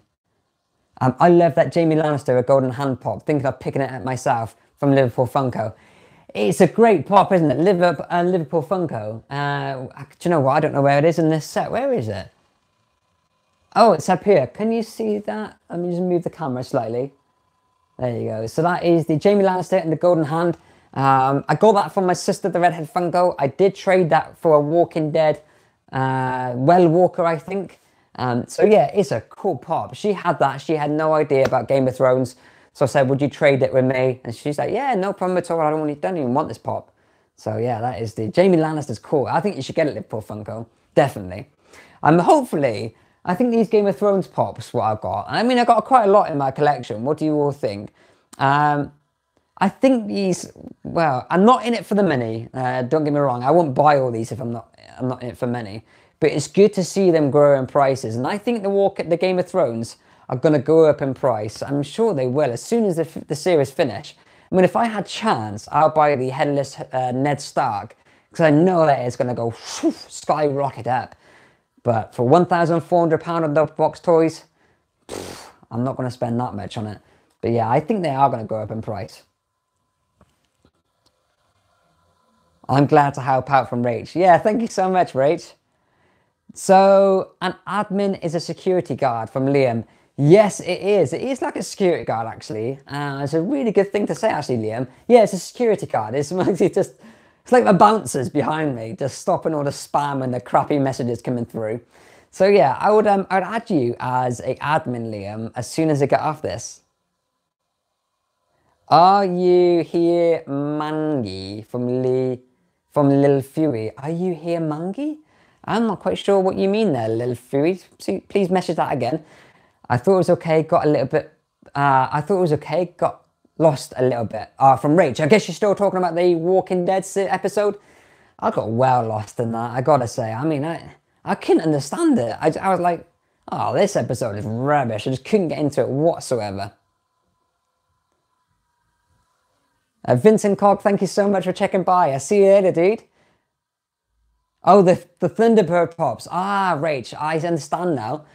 Um, I love that Jaime Lannister, a golden hand pop, thinking of picking it up myself from Liverpool Funko. It's a great pop, isn't it? Liverpool, uh, Liverpool Funko. Uh, do you know what? I don't know where it is in this set. Where is it? Oh, it's up here. Can you see that? Let me just move the camera slightly. There you go. So that is the Jaime Lannister and the Golden Hand. Um, I got that from my sister, the Redhead Funko. I did trade that for a Walking Dead uh, Well Walker, I think. Um, so yeah, it's a cool pop. She had that. She had no idea about Game of Thrones. So I said, would you trade it with me? And she's like, yeah, no problem at all. I don't, really, don't even want this pop. So yeah, that is the Jaime Lannister's cool. I think you should get it, Liverpool Funko. Definitely. And hopefully, I think these Game of Thrones pops, what I've got. I mean, I've got quite a lot in my collection. What do you all think? Um, I think these, well, I'm not in it for the money. Uh, don't get me wrong. I won't buy all these if I'm not, I'm not in it for money. But it's good to see them grow in prices. And I think the walk at the Game of Thrones are going to go up in price. I'm sure they will as soon as the, the series finish. I mean, if I had chance, I'll buy the headless uh, Ned Stark because I know that it's going to go whoosh, skyrocket up. But for £1,400 of the box toys, pff, I'm not going to spend that much on it. But yeah, I think they are going to go up in price. I'm glad to help out from Rach. Yeah, thank you so much, Rach. So, an admin is a security guard from Liam. Yes, it is. It is like a security guard, actually. Uh, it's a really good thing to say, actually, Liam. Yeah, it's a security guard. It's mostly just it's like the bouncers behind me, just stopping all the spam and the crappy messages coming through. So yeah, I would um, I would add you as a admin, Liam, as soon as I get off this. Are you here, Mangi from Lee from Lil Fury? Are you here, Mangi? I'm not quite sure what you mean there, Lil Fury. So please message that again. I thought it was okay. Got a little bit. Uh, I thought it was okay. Got lost a little bit. Uh, from Rach, I guess you're still talking about the Walking Dead episode. I got well lost in that, I gotta say. I mean, I, I couldn't understand it. I, I was like, oh, this episode is rubbish. I just couldn't get into it whatsoever. Uh, Vincent Cog, thank you so much for checking by. I see you later, dude. Oh, the, the Thunderbird pops. Ah, Rach, I understand now.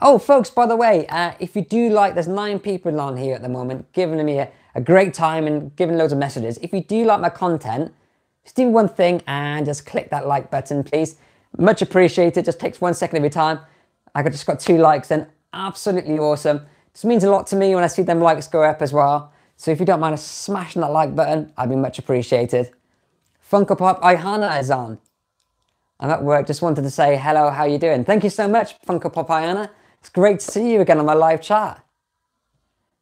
Oh, folks, by the way, uh, if you do like, there's nine people on here at the moment giving me a, a great time and giving loads of messages. If you do like my content, just do one thing and just click that like button, please. Much appreciated. Just takes one second of your time. I just got two likes then. Absolutely awesome. This means a lot to me when I see them likes go up as well. So if you don't mind smashing that like button, I'd be much appreciated. Funko Pop Ayana is on. I'm at work, just wanted to say hello, how you doing? Thank you so much, Funko Pop Ayana. It's great to see you again on my live chat.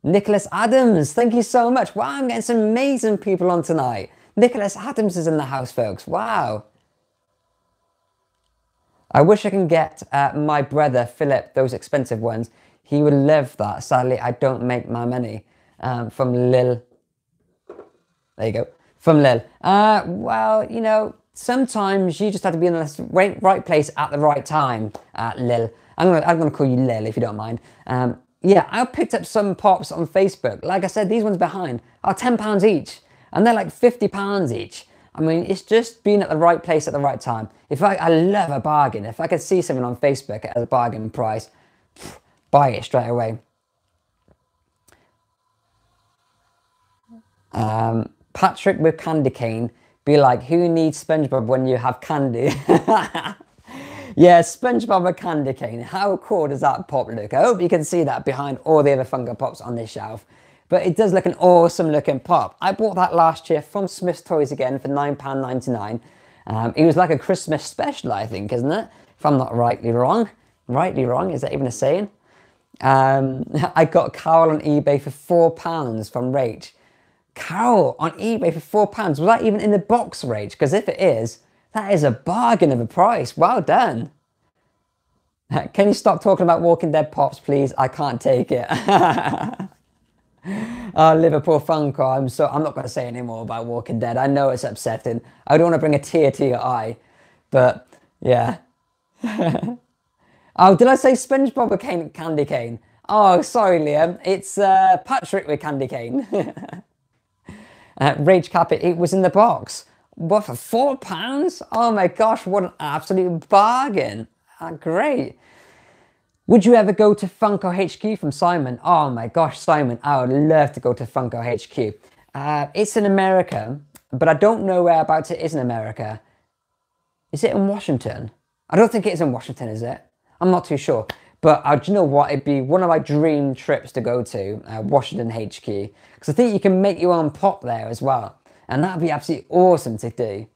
Nicholas Adams, thank you so much. Wow, I'm getting some amazing people on tonight. Nicholas Adams is in the house, folks. Wow. I wish I can get uh, my brother Philip those expensive ones. He would love that. Sadly, I don't make my money um, from Lil. There you go. From Lil. Uh, well, you know, sometimes you just have to be in the right, place at the right time, uh, Lil. I'm gonna, I'm gonna call you Lil if you don't mind. Um, yeah, I picked up some pops on Facebook. Like I said, these ones behind are £10 each, and they're like £50 each. I mean, it's just being at the right place at the right time. If I, I love a bargain. If I could see something on Facebook at a bargain price, buy it straight away. Um, Patrick with candy cane, be like, who needs SpongeBob when you have candy? Yeah, SpongeBob a candy cane. How cool does that pop look? I hope you can see that behind all the other Funko Pops on this shelf. But it does look an awesome looking pop. I bought that last year from Smyths Toys again for £9.99. Um, it was like a Christmas special, I think, isn't it? If I'm not rightly wrong. Rightly wrong, is that even a saying? Um, I got Carol on eBay for £4 from Rach. Carol on eBay for £4. Was that even in the box, range? Because if it is, that is a bargain of a price. Well done. Can you stop talking about Walking Dead pops, please? I can't take it. oh, Liverpool Funko. I'm so I'm not going to say any more about Walking Dead. I know it's upsetting. I don't want to bring a tear to your eye, but yeah. oh, did I say SpongeBob or Candy Cane? Oh, sorry, Liam. It's uh, Patrick with candy cane. Uh, Rach Kappa, it was in the box. What, for four pounds? Oh my gosh, what an absolute bargain. Ah, great. Would you ever go to Funko HQ from Simon? Oh my gosh, Simon, I would love to go to Funko HQ. Uh, it's in America, but I don't know whereabouts it is in America. Is it in Washington? I don't think it is in Washington, is it? I'm not too sure. But uh, do you know what? It'd be one of my dream trips to go to, uh, Washington HQ. Because I think you can make your own pop there as well. And that'd be absolutely awesome to do.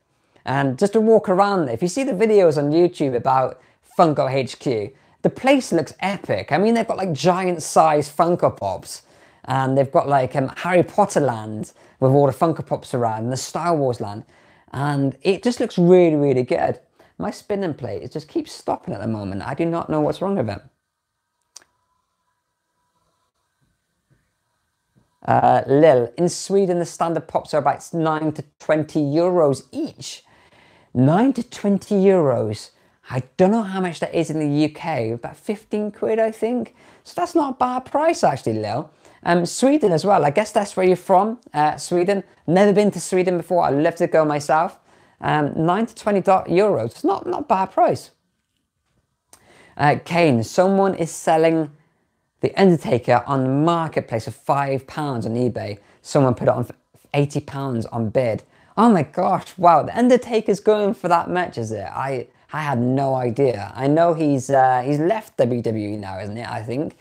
And just to walk around there. If you see the videos on YouTube about Funko HQ, the place looks epic. I mean, they've got like giant size Funko Pops. And they've got like um, Harry Potter land with all the Funko Pops around, and the Star Wars land. And it just looks really, really good. My spinning plate it just keeps stopping at the moment. I do not know what's wrong with it. Uh, Lil, in Sweden, the standard pops are about 9 to 20 euros each. 9 to 20 euros. I don't know how much that is in the UK, about 15 quid, I think. So that's not a bad price, actually, Lil. Um, Sweden as well, I guess that's where you're from, uh, Sweden. Never been to Sweden before, I'd love to go myself. Um, 9 to 20 euros, it's not, not a bad price. Uh, Kane, someone is selling the Undertaker on the marketplace for £5 on eBay. Someone put it on for £80 on bid. Oh my gosh, wow, the Undertaker's going for that much, is it? I I had no idea. I know he's uh, he's left WWE now, isn't it? I think.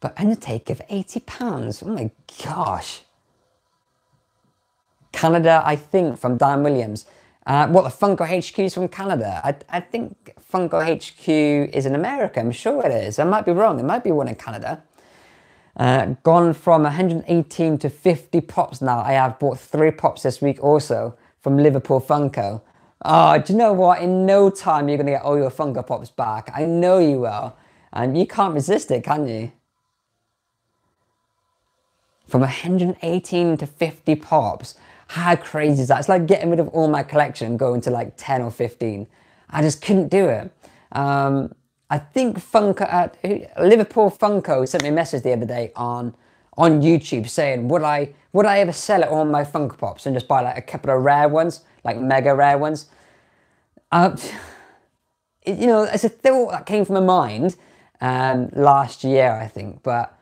But Undertaker for £80. Oh my gosh. Canada, I think, from Dan Williams. Uh, what, the Funko HQ is from Canada? I, I think Funko HQ is in America. I'm sure it is. I might be wrong. There might be one in Canada. Uh, gone from 118 to 50 pops now. I have bought three pops this week also from Liverpool Funko. Oh, do you know what? In no time, you're going to get all your Funko Pops back. I know you will. And you can't resist it, can you? From 118 to 50 Pops. How crazy is that? It's like getting rid of all my collection and going to like 10 or 15. I just couldn't do it. Um, I think Funko, uh, Liverpool Funko sent me a message the other day on on YouTube saying, would I would I ever sell it all my Funko Pops and just buy like a couple of rare ones, like mega rare ones? Uh, it, you know, it's a thought that came from my mind um, last year, I think, but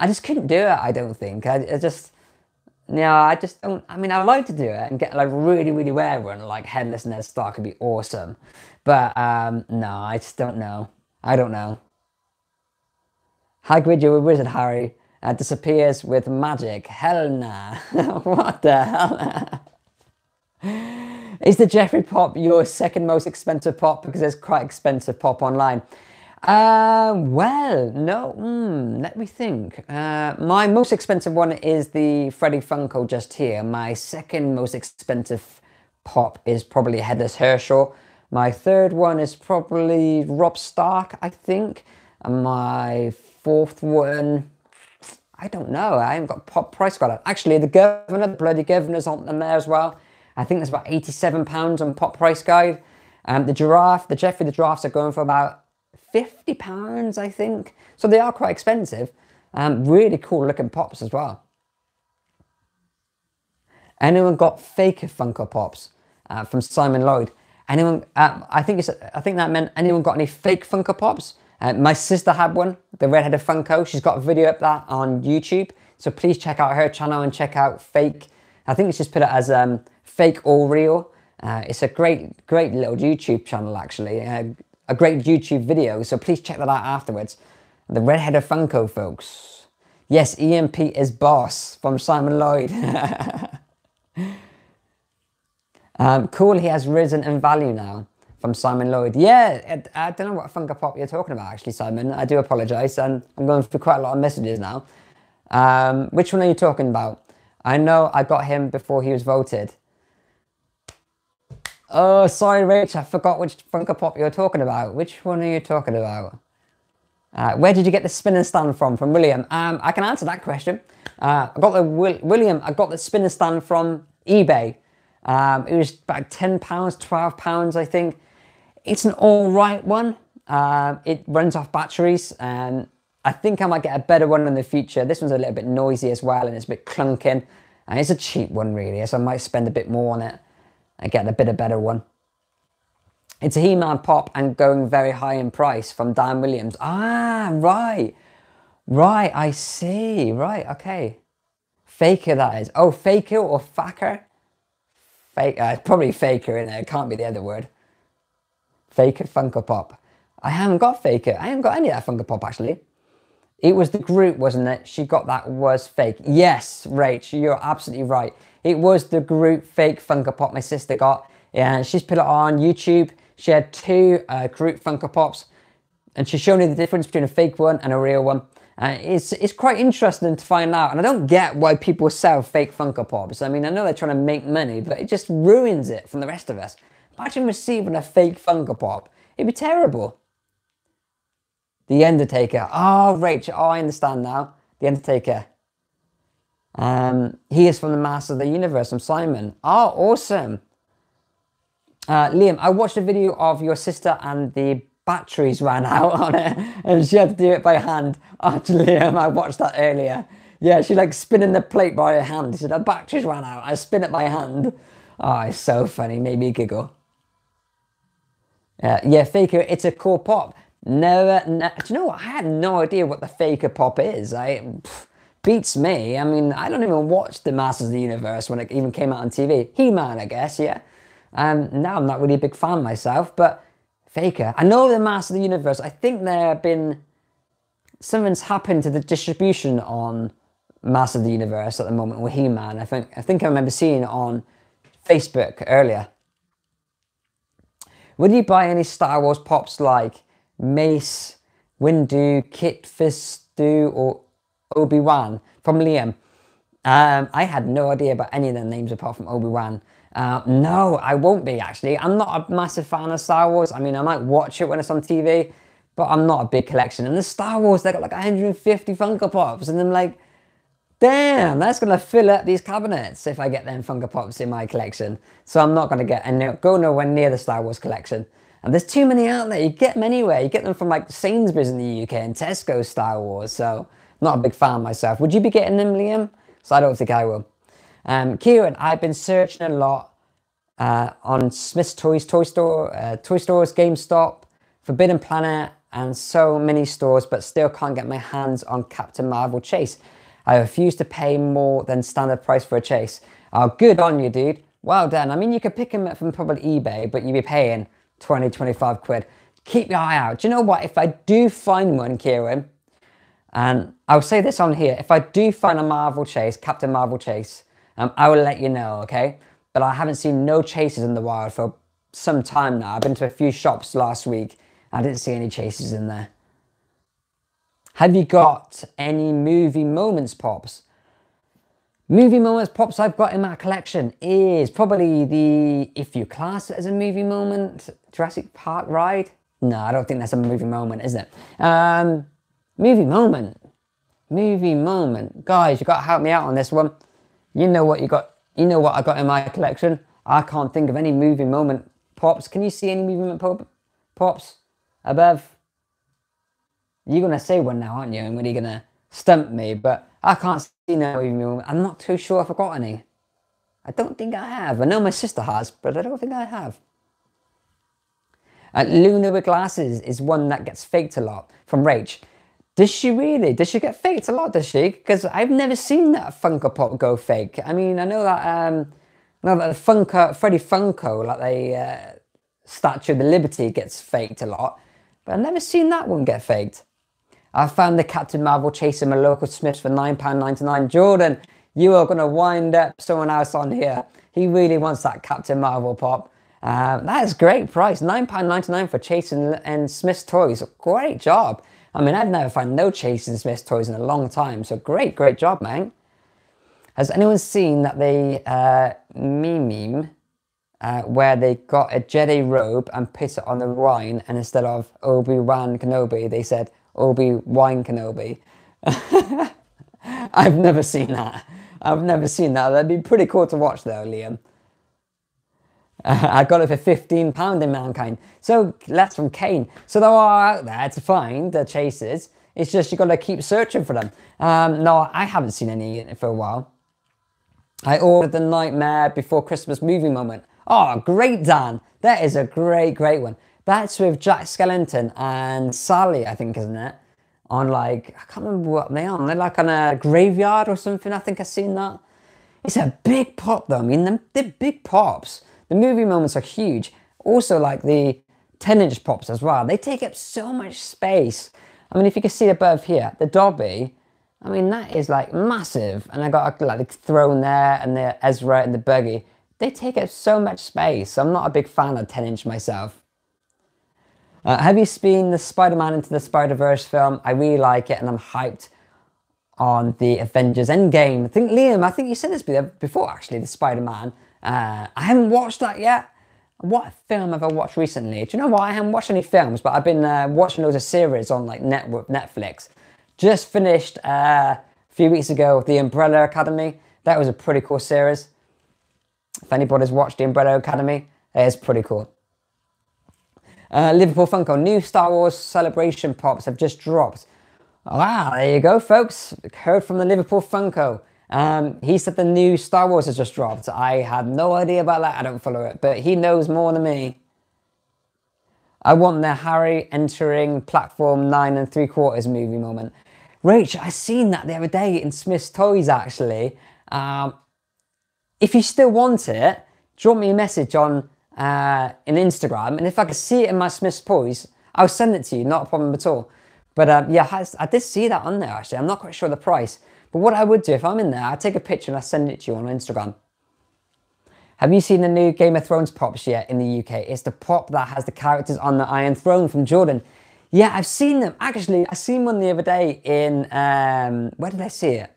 I just couldn't do it. I don't think. I, I just no, I just don't. I mean, I'd like to do it and get like really, really rare one, like Headless Ned Stark could be awesome. But um, no, I just don't know. I don't know. Hagrid, you're a wizard, Harry. Uh, disappears with magic. Hell nah. what the hell? Is the Geoffrey pop your second most expensive pop? Because there's quite expensive pop online. Uh, well, no, mm, let me think. Uh, my most expensive one is the Freddy Funko just here. My second most expensive pop is probably Headless Herschel. My third one is probably Robb Stark, I think. And my fourth one, I don't know. I haven't got pop price got it. Actually, the governor, the bloody governor's on there as well. I think there's about £87 on pop price guide. Um, the giraffe, the Geoffrey the giraffes are going for about 50 pounds, I think. So they are quite expensive. Um, really cool looking pops as well. Anyone got fake Funko Pops uh, from Simon Lloyd? Anyone? Uh, I think it's. I think that meant anyone got any fake Funko Pops? Uh, my sister had one, the redheaded Funko. She's got a video up that on YouTube. So please check out her channel and check out fake. I think it's just put it as um, fake or real. Uh, it's a great, great little YouTube channel actually. A great YouTube video, so please check that out afterwards. The Redheaded Funko, folks. Yes, EMP is boss from Simon Lloyd. um, cool, he has risen in value now from Simon Lloyd. Yeah, I don't know what Funko Pop you're talking about, actually, Simon. I do apologise, and I'm going through quite a lot of messages now. Um, which one are you talking about? I know I got him before he was vaulted. Oh, sorry, Rich. I forgot which Funko Pop you were talking about. Which one are you talking about? Uh, where did you get the spinner stand from? From William. Um, I can answer that question. Uh, I got the William. I got the spinner stand from eBay. Um, it was about ten pounds, twelve pounds, I think. It's an all right one. Uh, it runs off batteries, and I think I might get a better one in the future. This one's a little bit noisy as well and it's a bit clunking. And it's a cheap one really, so I might spend a bit more on it get a bit of better one. It's a He-Man pop and going very high in price from Dan Williams. Ah, right. Right, I see. Right, okay. Faker that is. Oh, Faker or Faker? Fake, uh, probably Faker in there. It can't be the other word. Faker Funko Pop. I haven't got Faker. I haven't got any of that Funko Pop actually. It was the Groot, wasn't it? She got that was fake. Yes, Rach, you're absolutely right. It was the Groot fake Funko Pop my sister got. Yeah, she's put it on YouTube. She had two uh, Groot Funko Pops and she's shown me the difference between a fake one and a real one. Uh, it's, it's quite interesting to find out. And I don't get why people sell fake Funko Pops. I mean, I know they're trying to make money, but it just ruins it from the rest of us. Imagine receiving a fake Funko Pop. It'd be terrible. The Undertaker. Oh, Rachel. Oh, I understand now. The Undertaker. Um, he is from the Master of the Universe. I'm Simon. Oh, awesome. Uh, Liam, I watched a video of your sister and the batteries ran out on it and she had to do it by hand. Actually, Liam, I watched that earlier. Yeah, she like spinning the plate by her hand. She said, the batteries ran out. I spin it by hand. Oh, it's so funny. Made me giggle. Uh, yeah, Faker, it's a cool pop. Ne do you know what? I had no idea what the Faker pop is. I beats me. I mean, I don't even watch the Masters of the Universe when it even came out on TV. He-Man, I guess, yeah. Um, now I'm not really a big fan myself, but Faker. I know the Masters of the Universe. I think there have been something's happened to the distribution on Masters of the Universe at the moment with He-Man. I think I think I remember seeing on Facebook earlier. Would you buy any Star Wars pops like Mace, Windu, Kit Fisto, or Obi-Wan from Liam? Um, I had no idea about any of their names apart from Obi-Wan. Uh, no, I won't be actually. I'm not a massive fan of Star Wars. I mean, I might watch it when it's on TV, but I'm not a big collection. And the Star Wars, they got like 150 Funko Pops, and I'm like, damn, that's gonna fill up these cabinets if I get them Funko Pops in my collection. So I'm not gonna get and go nowhere near the Star Wars collection. And there's too many out there. You get them anywhere. You get them from like Sainsbury's in the UK and Tesco Star Wars. So not a big fan myself. Would you be getting them, Liam? So I don't think I will. Um, Kieran, I've been searching a lot uh, on Smyths Toys, Toy Store, uh, Toy Stores, GameStop, Forbidden Planet, and so many stores, but still can't get my hands on Captain Marvel Chase. I refuse to pay more than standard price for a chase. Oh, good on you, dude. Well done. I mean, you could pick them up from probably eBay, but you'd be paying 20, 25 quid. Keep your eye out. Do you know what? If I do find one, Kieran, and I'll say this on here, if I do find a Marvel chase, Captain Marvel chase, um, I will let you know, okay? But I haven't seen no chases in the wild for some time now. I've been to a few shops last week. I didn't see any chases in there. Have you got any movie moments pops? Movie moments pops I've got in my collection is probably the, if you class it as a movie moment, Jurassic Park ride. No, I don't think that's a movie moment, is it? Um, movie moment. Movie moment. Guys, you got to help me out on this one. You know what you got. You know what I got in my collection. I can't think of any movie moment pops. Can you see any movie moment pop, pops above? You're going to say one now, aren't you? And when you're going to stump me, but I can't see no movie moment. I'm not too sure if I've got any. I don't think I have. I know my sister has, but I don't think I have. Uh, Luna with glasses is one that gets faked a lot from Rach. Does she really? Does she get faked a lot, does she? Because I've never seen that Funko Pop go fake. I mean, I know that, um, I know that the Funko, Freddy Funko, like the uh, Statue of the Liberty gets faked a lot, but I've never seen that one get faked. I found the Captain Marvel chasing my local Smyths for £9.99. Jordan, you are going to wind up someone else on here. He really wants that Captain Marvel pop. Uh, that is great price. £9.99 for chasing and Smyths toys. Great job. I mean, I've never found no chasing Smyths toys in a long time. So great, great job, man. Has anyone seen that they uh, meme uh, where they got a Jedi robe and put it on the wine, and instead of Obi-Wan Kenobi, they said Obi-Wine Kenobi. I've never seen that. I've never seen that. That'd be pretty cool to watch though, Liam. Uh, I got it for £15 in Menkind. So, less from Kane. So there are out there to find the chasers. It's just you got to keep searching for them. Um, no, I haven't seen any for a while. I ordered the Nightmare Before Christmas movie moment. Oh, great, Dan. That is a great, great one. That's with Jack Skellington and Sally, I think, isn't it? On like, I can't remember what they are. They're like on a graveyard or something. I think I've seen that. It's a big pop though. I mean, they're big pops. The movie moments are huge. Also, like the 10 inch props as well. They take up so much space. I mean, if you can see above here, the Dobby, I mean, that is like massive. And I got like the throne there and the Ezra and the buggy. They take up so much space. I'm not a big fan of 10 inch myself. Uh, have you seen the Spider-Man Into the Spider-Verse film? I really like it and I'm hyped on the Avengers Endgame. I think, Liam, I think you said this before actually, the Spider-Man. Uh, I haven't watched that yet. What film have I watched recently? Do you know what? I haven't watched any films, but I've been uh, watching loads of series on like network, Netflix. Just finished uh, a few weeks ago The Umbrella Academy. That was a pretty cool series. If anybody's watched The Umbrella Academy, it's pretty cool. Uh, Liverpool Funko, new Star Wars Celebration Pops have just dropped. Wow, there you go, folks. Heard from the Liverpool Funko. Um, he said the new Star Wars has just dropped. I had no idea about that. I don't follow it, but he knows more than me. I want the Harry entering platform nine and three quarters movie moment. Rach, I seen that the other day in Smyths Toys actually. Um, if you still want it, drop me a message on uh, in Instagram, and if I can see it in my Smyths Toys, I'll send it to you. Not a problem at all. But uh, yeah, I did see that on there actually. I'm not quite sure the price. But what I would do if I'm in there, I'd take a picture and I send it to you on Instagram. Have you seen the new Game of Thrones pops yet in the UK? It's the pop that has the characters on the Iron Throne from Jordan. Yeah, I've seen them. Actually, I seen one the other day in, um, where did I see it?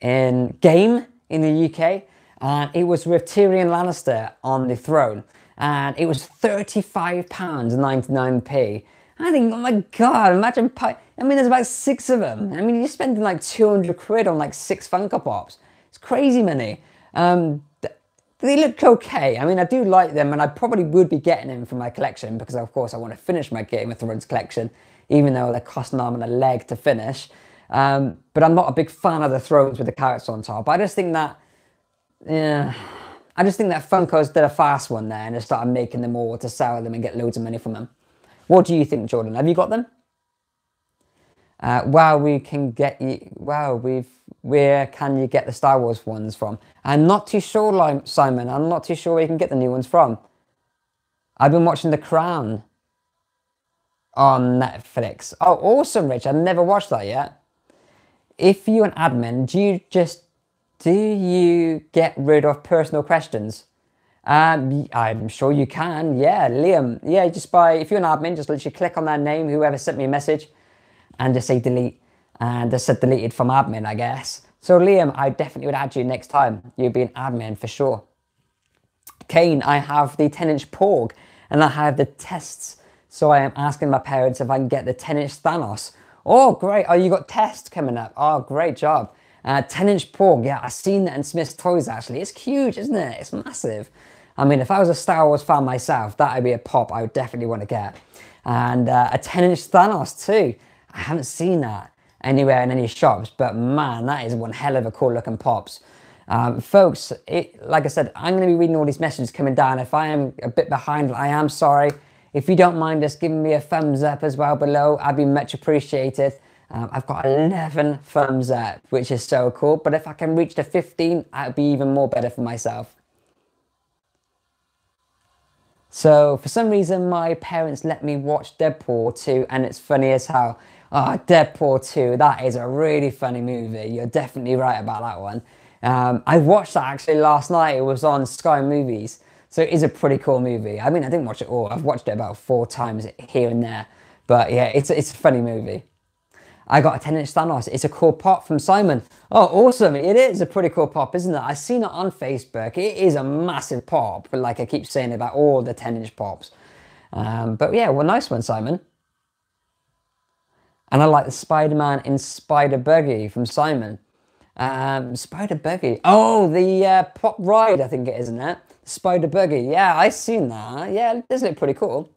In Game in the UK. And it was with Tyrion Lannister on the throne. And it was £35.99p. I think, oh my God, imagine, I mean, there's about six of them. I mean, you're spending like 200 quid on like six Funko Pops. It's crazy money. Um, they look okay. I mean, I do like them and I probably would be getting them for my collection because of course I want to finish my Game of Thrones collection, even though they cost an arm and a leg to finish. Um, but I'm not a big fan of the thrones with the carrots on top. I just think that, yeah, I just think that Funko's did a fast one there and they started making them all to sell them and get loads of money from them. What do you think, Jordan? Have you got them? Uh, wow, we can get you. Wow, we've. Where can you get the Star Wars ones from? I'm not too sure, Simon. I'm not too sure where you can get the new ones from. I've been watching The Crown on Netflix. Oh, awesome, Rich. I've never watched that yet. If you're an admin, do you just do you get rid of personal questions? Um, I'm sure you can. Yeah, Liam. Yeah, just by, if you're an admin, just literally click on their name, whoever sent me a message, and just say delete. And just said deleted from admin, I guess. So, Liam, I definitely would add you next time. You'd be an admin for sure. Kane, I have the 10 inch Porg and I have the tests. So, I am asking my parents if I can get the 10 inch Thanos. Oh, great. Oh, you got tests coming up. Oh, great job. Uh, 10 inch Porg. Yeah, I've seen that in Smyths Toys actually. It's huge, isn't it? It's massive. I mean, if I was a Star Wars fan myself, that would be a pop I would definitely want to get. And uh, a 10 inch Thanos too. I haven't seen that anywhere in any shops, but man, that is one hell of a cool looking pops. Um, folks, it, like I said, I'm going to be reading all these messages coming down. If I am a bit behind, I am sorry. If you don't mind just giving me a thumbs up as well below, I'd be much appreciated. Um, I've got 11 thumbs up, which is so cool. But if I can reach the 15, that'd be even more better for myself. So for some reason, my parents let me watch Deadpool 2, and it's funny as how, oh, Deadpool 2, that is a really funny movie. You're definitely right about that one. Um, I watched that actually last night. It was on Sky Movies. So it is a pretty cool movie. I mean, I didn't watch it all. I've watched it about four times here and there. But yeah, it's, it's a funny movie. I got a 10 inch Thanos. It's a cool pop from Simon. Oh, awesome. It is a pretty cool pop, isn't it? I've seen it on Facebook. It is a massive pop, like I keep saying about all the 10 inch pops. Um, but yeah, well, nice one, Simon. And I like the Spider-Man in Spider Buggy from Simon. Um, Spider Buggy. Oh, the uh, pop ride, I think it is, isn't it? Spider Buggy. Yeah, I've seen that. Yeah, it does look pretty cool.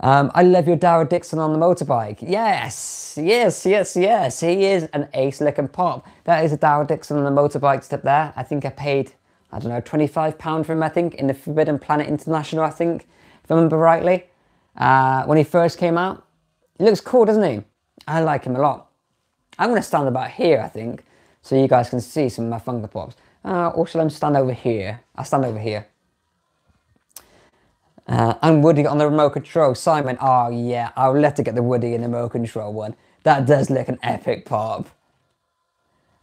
Um, I love your Daryl Dixon on the motorbike. Yes, yes, yes, yes. He is an ace looking pop. That is a Daryl Dixon on the motorbike step there. I think I paid, I don't know, £25 for him, I think, in the Forbidden Planet International, I think, if I remember rightly. Uh, when he first came out. He looks cool, doesn't he? I like him a lot. I'm going to stand about here, I think, so you guys can see some of my Funko Pops. Uh, or shall I stand over here? I'll stand over here. Uh, and Woody on the remote control. Simon, oh yeah, I'll let to get the Woody in the remote control one. That does look an epic pop.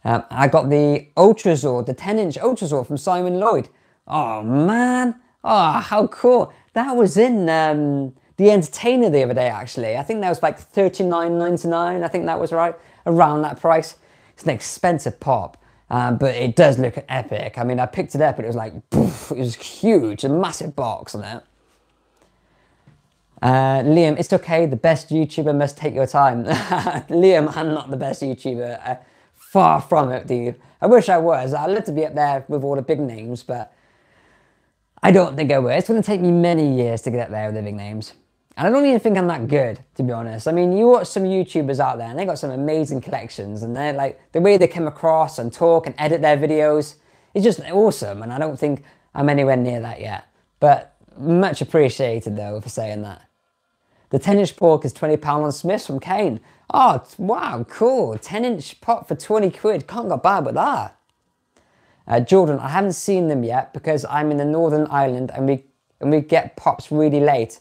Um, I got the Ultrazord, the 10 inch Ultrazord from Simon Lloyd. Oh man, oh how cool. That was in um, The Entertainer the other day actually. I think that was like $39.99, I think that was right, around that price. It's an expensive pop. Um, but it does look epic. I mean, I picked it up and it was like, poof, it was huge, a massive box on it. Uh, Liam, it's okay. The best YouTuber must take your time. Liam, I'm not the best YouTuber. Uh, far from it, dude. I wish I was. I'd love to be up there with all the big names, but I don't think I will. It's going to take me many years to get up there with the big names. And I don't even think I'm that good, to be honest. I mean, you watch some YouTubers out there and they got some amazing collections and they're like, the way they come across and talk and edit their videos is just awesome. And I don't think I'm anywhere near that yet. But much appreciated though for saying that. The 10 inch pork is £20 on Smyths from Kane. Oh, wow, cool. 10 inch pot for 20 quid. Can't go bad with that. Uh, Jordan, I haven't seen them yet because I'm in the Northern Ireland and we, and we get pops really late.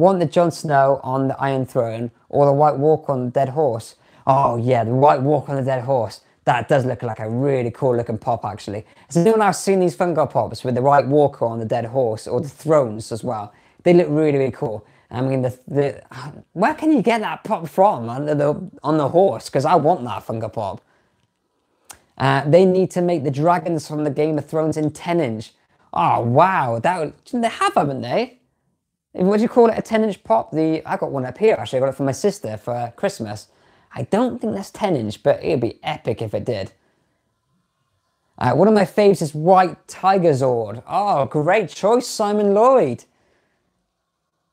Want the Jon Snow on the Iron Throne or the White Walker on the Dead Horse? Oh yeah, the White Walker on the Dead Horse. That does look like a really cool looking pop actually. Has anyone else seen these Funko Pops with the White Walker on the Dead Horse or the Thrones as well? They look really, really cool. I mean, the, the where can you get that pop from on the, on the horse? Because I want that Funko Pop. Uh, they need to make the dragons from the Game of Thrones in 10 inch. Oh, wow. That They have, haven't they? What do you call it? A 10 inch pop? The I got one up here actually. I got it for my sister for Christmas. I don't think that's 10 inch, but it'd be epic if it did. Uh, one of my faves is White Tiger Zord. Oh, great choice, Simon Lloyd.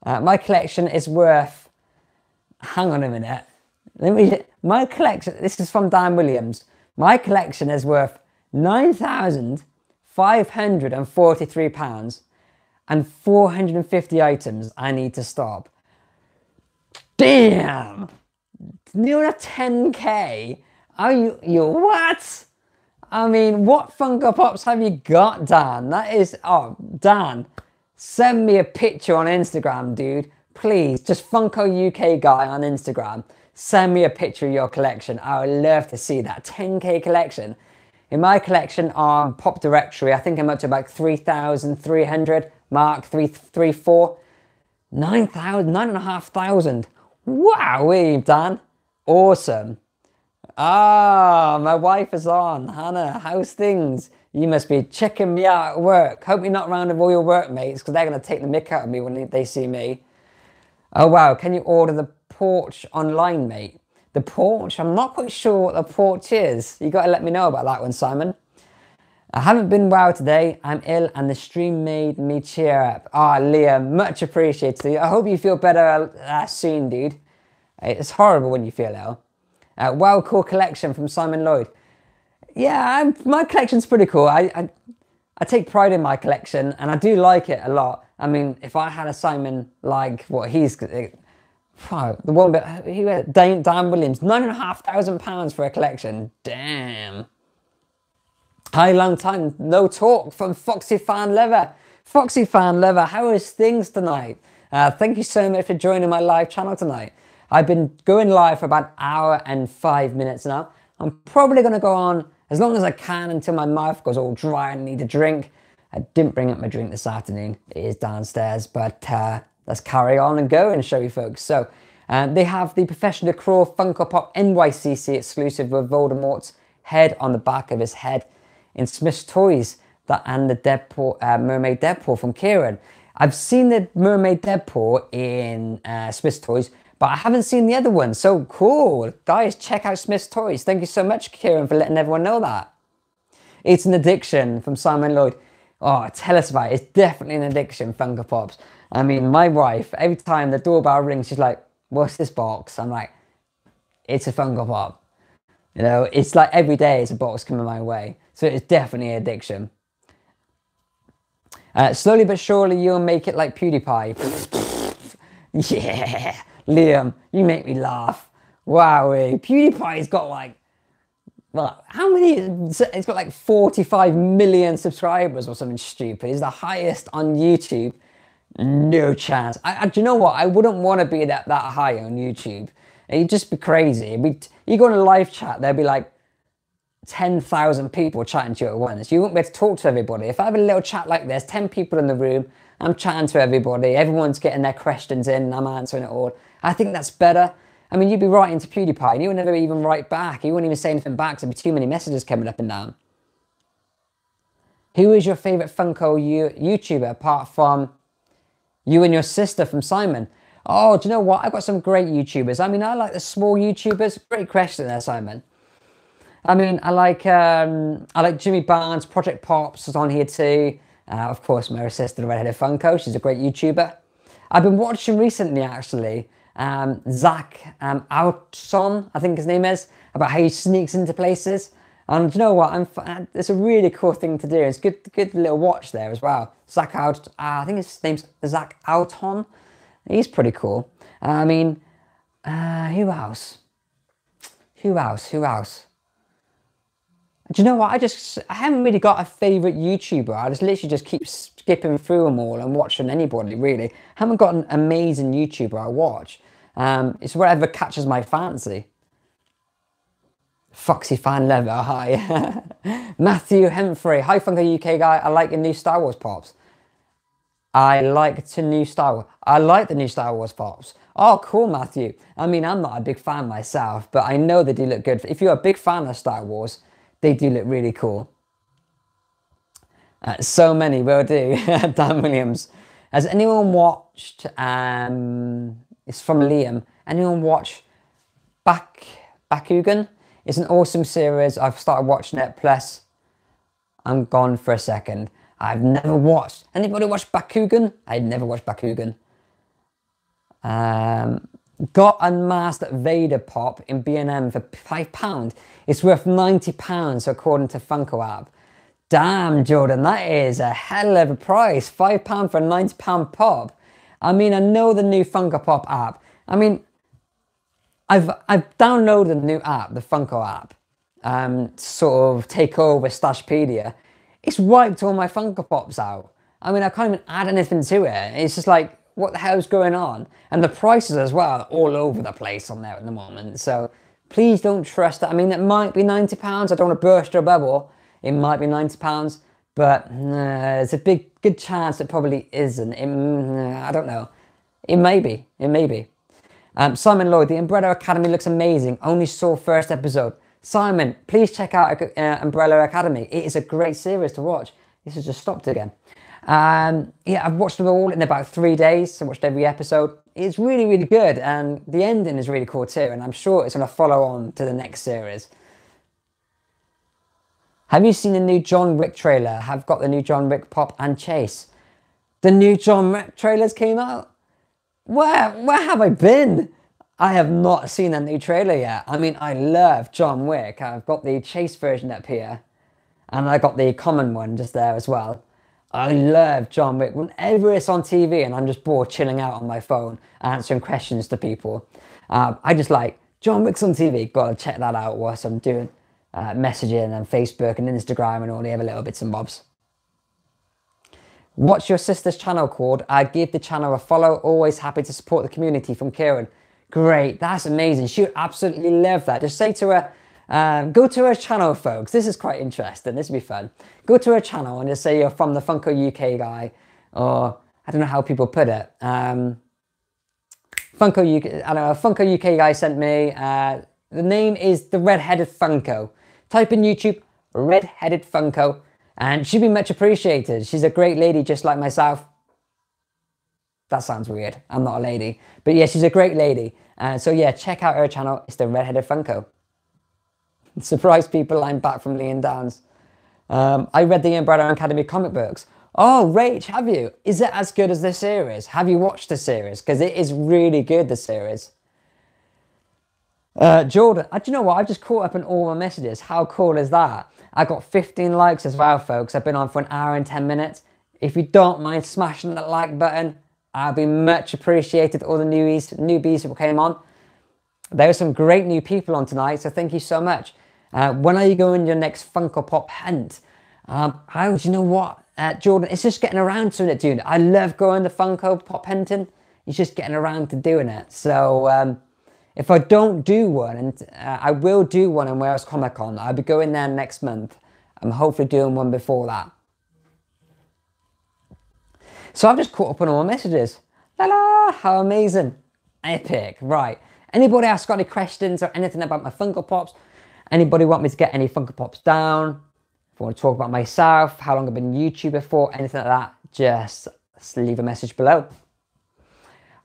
Uh, my collection is worth. Hang on a minute. Let me. My collection. This is from Dan Williams. My collection is worth nine thousand five hundred and forty-three pounds, and four hundred and fifty items. I need to stop. Damn. Near a 10k. Are you you what? I mean, what Funko Pops have you got, Dan? That is oh Dan. Send me a picture on Instagram, dude. Please, just Funko UK guy on Instagram. Send me a picture of your collection. I would love to see that 10k collection. In my collection on Pop Directory, I think I'm up to about 3,300 mark, 334. 9,000, 9,500. Wow, we've done. Awesome. Ah, my wife is on. Hannah, how's things? You must be checking me out at work. Hope you're not around with all your workmates because they're going to take the mick out of me when they see me. Oh, wow. Can you order the porch online, mate? The porch? I'm not quite sure what the porch is. you got to let me know about that one, Simon. I haven't been well today. I'm ill and the stream made me cheer up. Ah, oh, much appreciated. I hope you feel better uh, soon, dude. It's horrible when you feel ill. Uh, well, cool collection from Simon Lloyd yeah, I'm, my collection's pretty cool. I, I, I take pride in my collection, and I do like it a lot. I mean, if I had a Simon like what he's, uh, the one bit he went Dan Williams, nine and a half thousand pounds for a collection. Damn. Hi, long time no talk from Foxy Fan Leather. Foxy Fan Leather, how is things tonight? Uh, thank you so much for joining my live channel tonight. I've been going live for about an hour and five minutes now. I'm probably going to go on as long as I can until my mouth goes all dry and need a drink. I didn't bring up my drink this afternoon. It is downstairs, but uh, let's carry on and go and show you folks. So uh, they have the Professional LaCroix Funko Pop NYCC exclusive with Voldemort's head on the back of his head in Smyths Toys that and the Deadpool, uh, Mermaid Deadpool from Kieran. I've seen the Mermaid Deadpool in uh, Smyths Toys, but I haven't seen the other one. So cool. Guys, check out Smyths Toys. Thank you so much, Kieran, for letting everyone know that. It's an addiction from Simon Lloyd. Oh, tell us about it. It's definitely an addiction, Funko Pops. I mean, my wife, every time the doorbell rings, she's like, what's this box? I'm like, it's a Funko Pop. You know, it's like every day it's a box coming my way. So it's definitely addiction. Uh, slowly but surely you'll make it like PewDiePie. yeah, Liam, you make me laugh. Wow, PewDiePie's got like, well, how many? It's got like 45 million subscribers or something stupid. He's the highest on YouTube. No chance. I, I, do you know what? I wouldn't want to be that, that high on YouTube. It'd just be crazy. Be, you go in a live chat, they'd be like 10,000 people chatting to you at once. You won't be able to talk to everybody. If I have a little chat like this, 10 people in the room, I'm chatting to everybody, everyone's getting their questions in, and I'm answering it all. I think that's better. I mean, you'd be writing to PewDiePie and you would never even write back. You wouldn't even say anything back, there'd be too many messages coming up and down. Who is your favourite Funko YouTuber apart from you and your sister from Simon? Oh, do you know what? I've got some great YouTubers. I mean, I like the small YouTubers. Great question there, Simon. I mean, I like um, I like Jimmy Barnes, Project Pops is on here too. Uh, of course, my sister, the Redheaded Funko. She's a great YouTuber. I've been watching recently, actually, um, Zach um, Outson, I think his name is, about how he sneaks into places. And you know what? I'm, uh, it's a really cool thing to do. It's good, good little watch there as well. Zach Out, uh, I think his name's Zach Outon. He's pretty cool. I mean, uh, who else? Who else? Who else? Do you know what? I just I haven't really got a favorite YouTuber. I just literally just keep skipping through them all and watching anybody really. I haven't got an amazing YouTuber I watch. Um, it's whatever catches my fancy. Foxy fan lever, hi. Matthew Hemfrey, hi Funko UK guy. I like your new Star Wars pops. I like the new Star Wars. I like the new Star Wars pops. Oh, cool, Matthew. I mean, I'm not a big fan myself, but I know they do look good. If you're a big fan of Star Wars, they do look really cool. Uh, so many will do. Dan Williams. Has anyone watched, um, it's from Liam, anyone watch Back Bakugan? It's an awesome series. I've started watching it, plus I'm gone for a second. I've never watched. Anybody watch Bakugan? I'd never watched Bakugan. Um, got unmasked Vader pop in B&M for £5. It's worth £90 according to Funko app. Damn, Jordan, that is a hell of a price. £5 for a £90 pop. I mean, I know the new Funko Pop app. I mean, I've I've downloaded the new app, the Funko app, um, sort of take over Stashpedia. It's wiped all my Funko Pops out. I mean, I can't even add anything to it. It's just like, what the hell's going on? And the prices as well are all over the place on there at the moment. So please don't trust that. I mean, it might be £90. I don't want to burst your bubble. It might be £90, but uh, there's a big, good chance it probably isn't. It, uh, I don't know. It may be. It may be. Um, Simon Lloyd, the Umbrella Academy looks amazing. Only saw first episode. Simon, please check out uh, Umbrella Academy. It is a great series to watch. This has just stopped again. Um, yeah, I've watched them all in about three days. I watched every episode. It's really, really good, and the ending is really cool too. And I'm sure it's going to follow on to the next series. Have you seen the new John Wick trailer? Have got the new John Wick pop and chase. The new John Wick trailers came out. Where where have I been? I have not seen a new trailer yet. I mean, I love John Wick. I've got the chase version up here, and I got the common one just there as well. I love John Wick. Whenever it's on TV and I'm just bored chilling out on my phone, answering questions to people, uh, I just like John Wick's on TV. Gotta check that out whilst I'm doing uh, messaging and Facebook and Instagram and all the other little bits and bobs. What's your sister's channel called? I give the channel a follow. Always happy to support the community from Kieran. Great, that's amazing. She would absolutely love that. Just say to her, um, go to her channel, folks. This is quite interesting. This would be fun. Go to her channel and just say you're from the Funko UK guy, or I don't know how people put it. Um, Funko UK, I don't know, Funko UK guy sent me. Uh, the name is the Red-Headed Funko. Type in YouTube, Red-Headed Funko, and she'd be much appreciated. She's a great lady just like myself. That sounds weird. I'm not a lady. But yeah, she's a great lady. Uh, so yeah, check out her channel. It's the Red-Headed Funko. Surprise people, I'm back from Leon Downs. Um, I read the Umbrella Academy comic books. Oh, Rach, have you? Is it as good as the series? Have you watched the series? Because it is really good, the series. Uh, Jordan, uh, do you know what? I've just caught up on all my messages. How cool is that? I got 15 likes as well, folks. I've been on for an hour and 10 minutes. If you don't mind smashing that like button, I'll be much appreciated. All the newbies, newbies who came on. There were some great new people on tonight, so thank you so much. Uh, when are you going your next Funko Pop hunt? Um, how do you know what, uh, Jordan? It's just getting around to it, dude. I love going to Funko Pop hunting. It's just getting around to doing it. So um, if I don't do one, and uh, I will do one in Wales Comic Con, I'll be going there next month. I'm hopefully doing one before that. So I've just caught up on all my messages. La la, how amazing. Epic, right. Anybody else got any questions or anything about my Funko Pops? Anybody want me to get any Funko Pops down? If you want to talk about myself, how long I've been YouTuber for, anything like that, just leave a message below.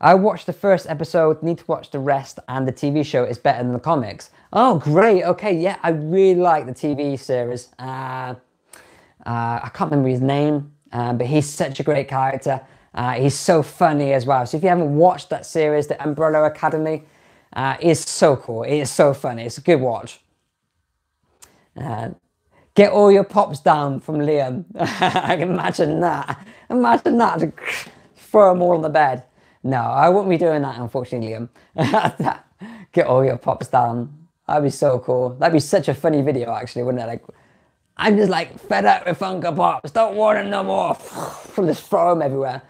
I watched the first episode, need to watch the rest, and the TV show is better than the comics. Oh, great. Okay, yeah, I really like the TV series. Uh, uh, I can't remember his name, uh, but he's such a great character. Uh, he's so funny as well. So if you haven't watched that series, The Umbrella Academy, uh, is so cool. It is so funny. It's a good watch. Get all your pops down from Liam. I can imagine that. Imagine that. Throw them all on the bed. No, I won't be doing that, unfortunately, Liam. get all your pops down. That'd be so cool. That'd be such a funny video, actually, wouldn't it? Like, I'm just like fed up with Funko Pops. Don't want them no more. just throw them everywhere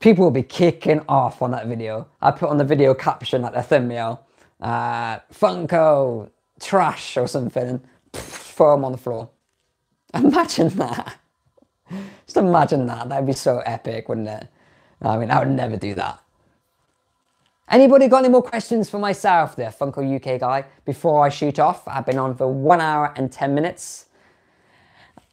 people will be kicking off on that video. I put on the video caption like the thumbnail, uh, Funko trash or something, and throw them on the floor. Imagine that. Just imagine that. That'd be so epic, wouldn't it? I mean, I would never do that. Anybody got any more questions for myself there, Funko UK guy, before I shoot off? I've been on for one hour and 10 minutes.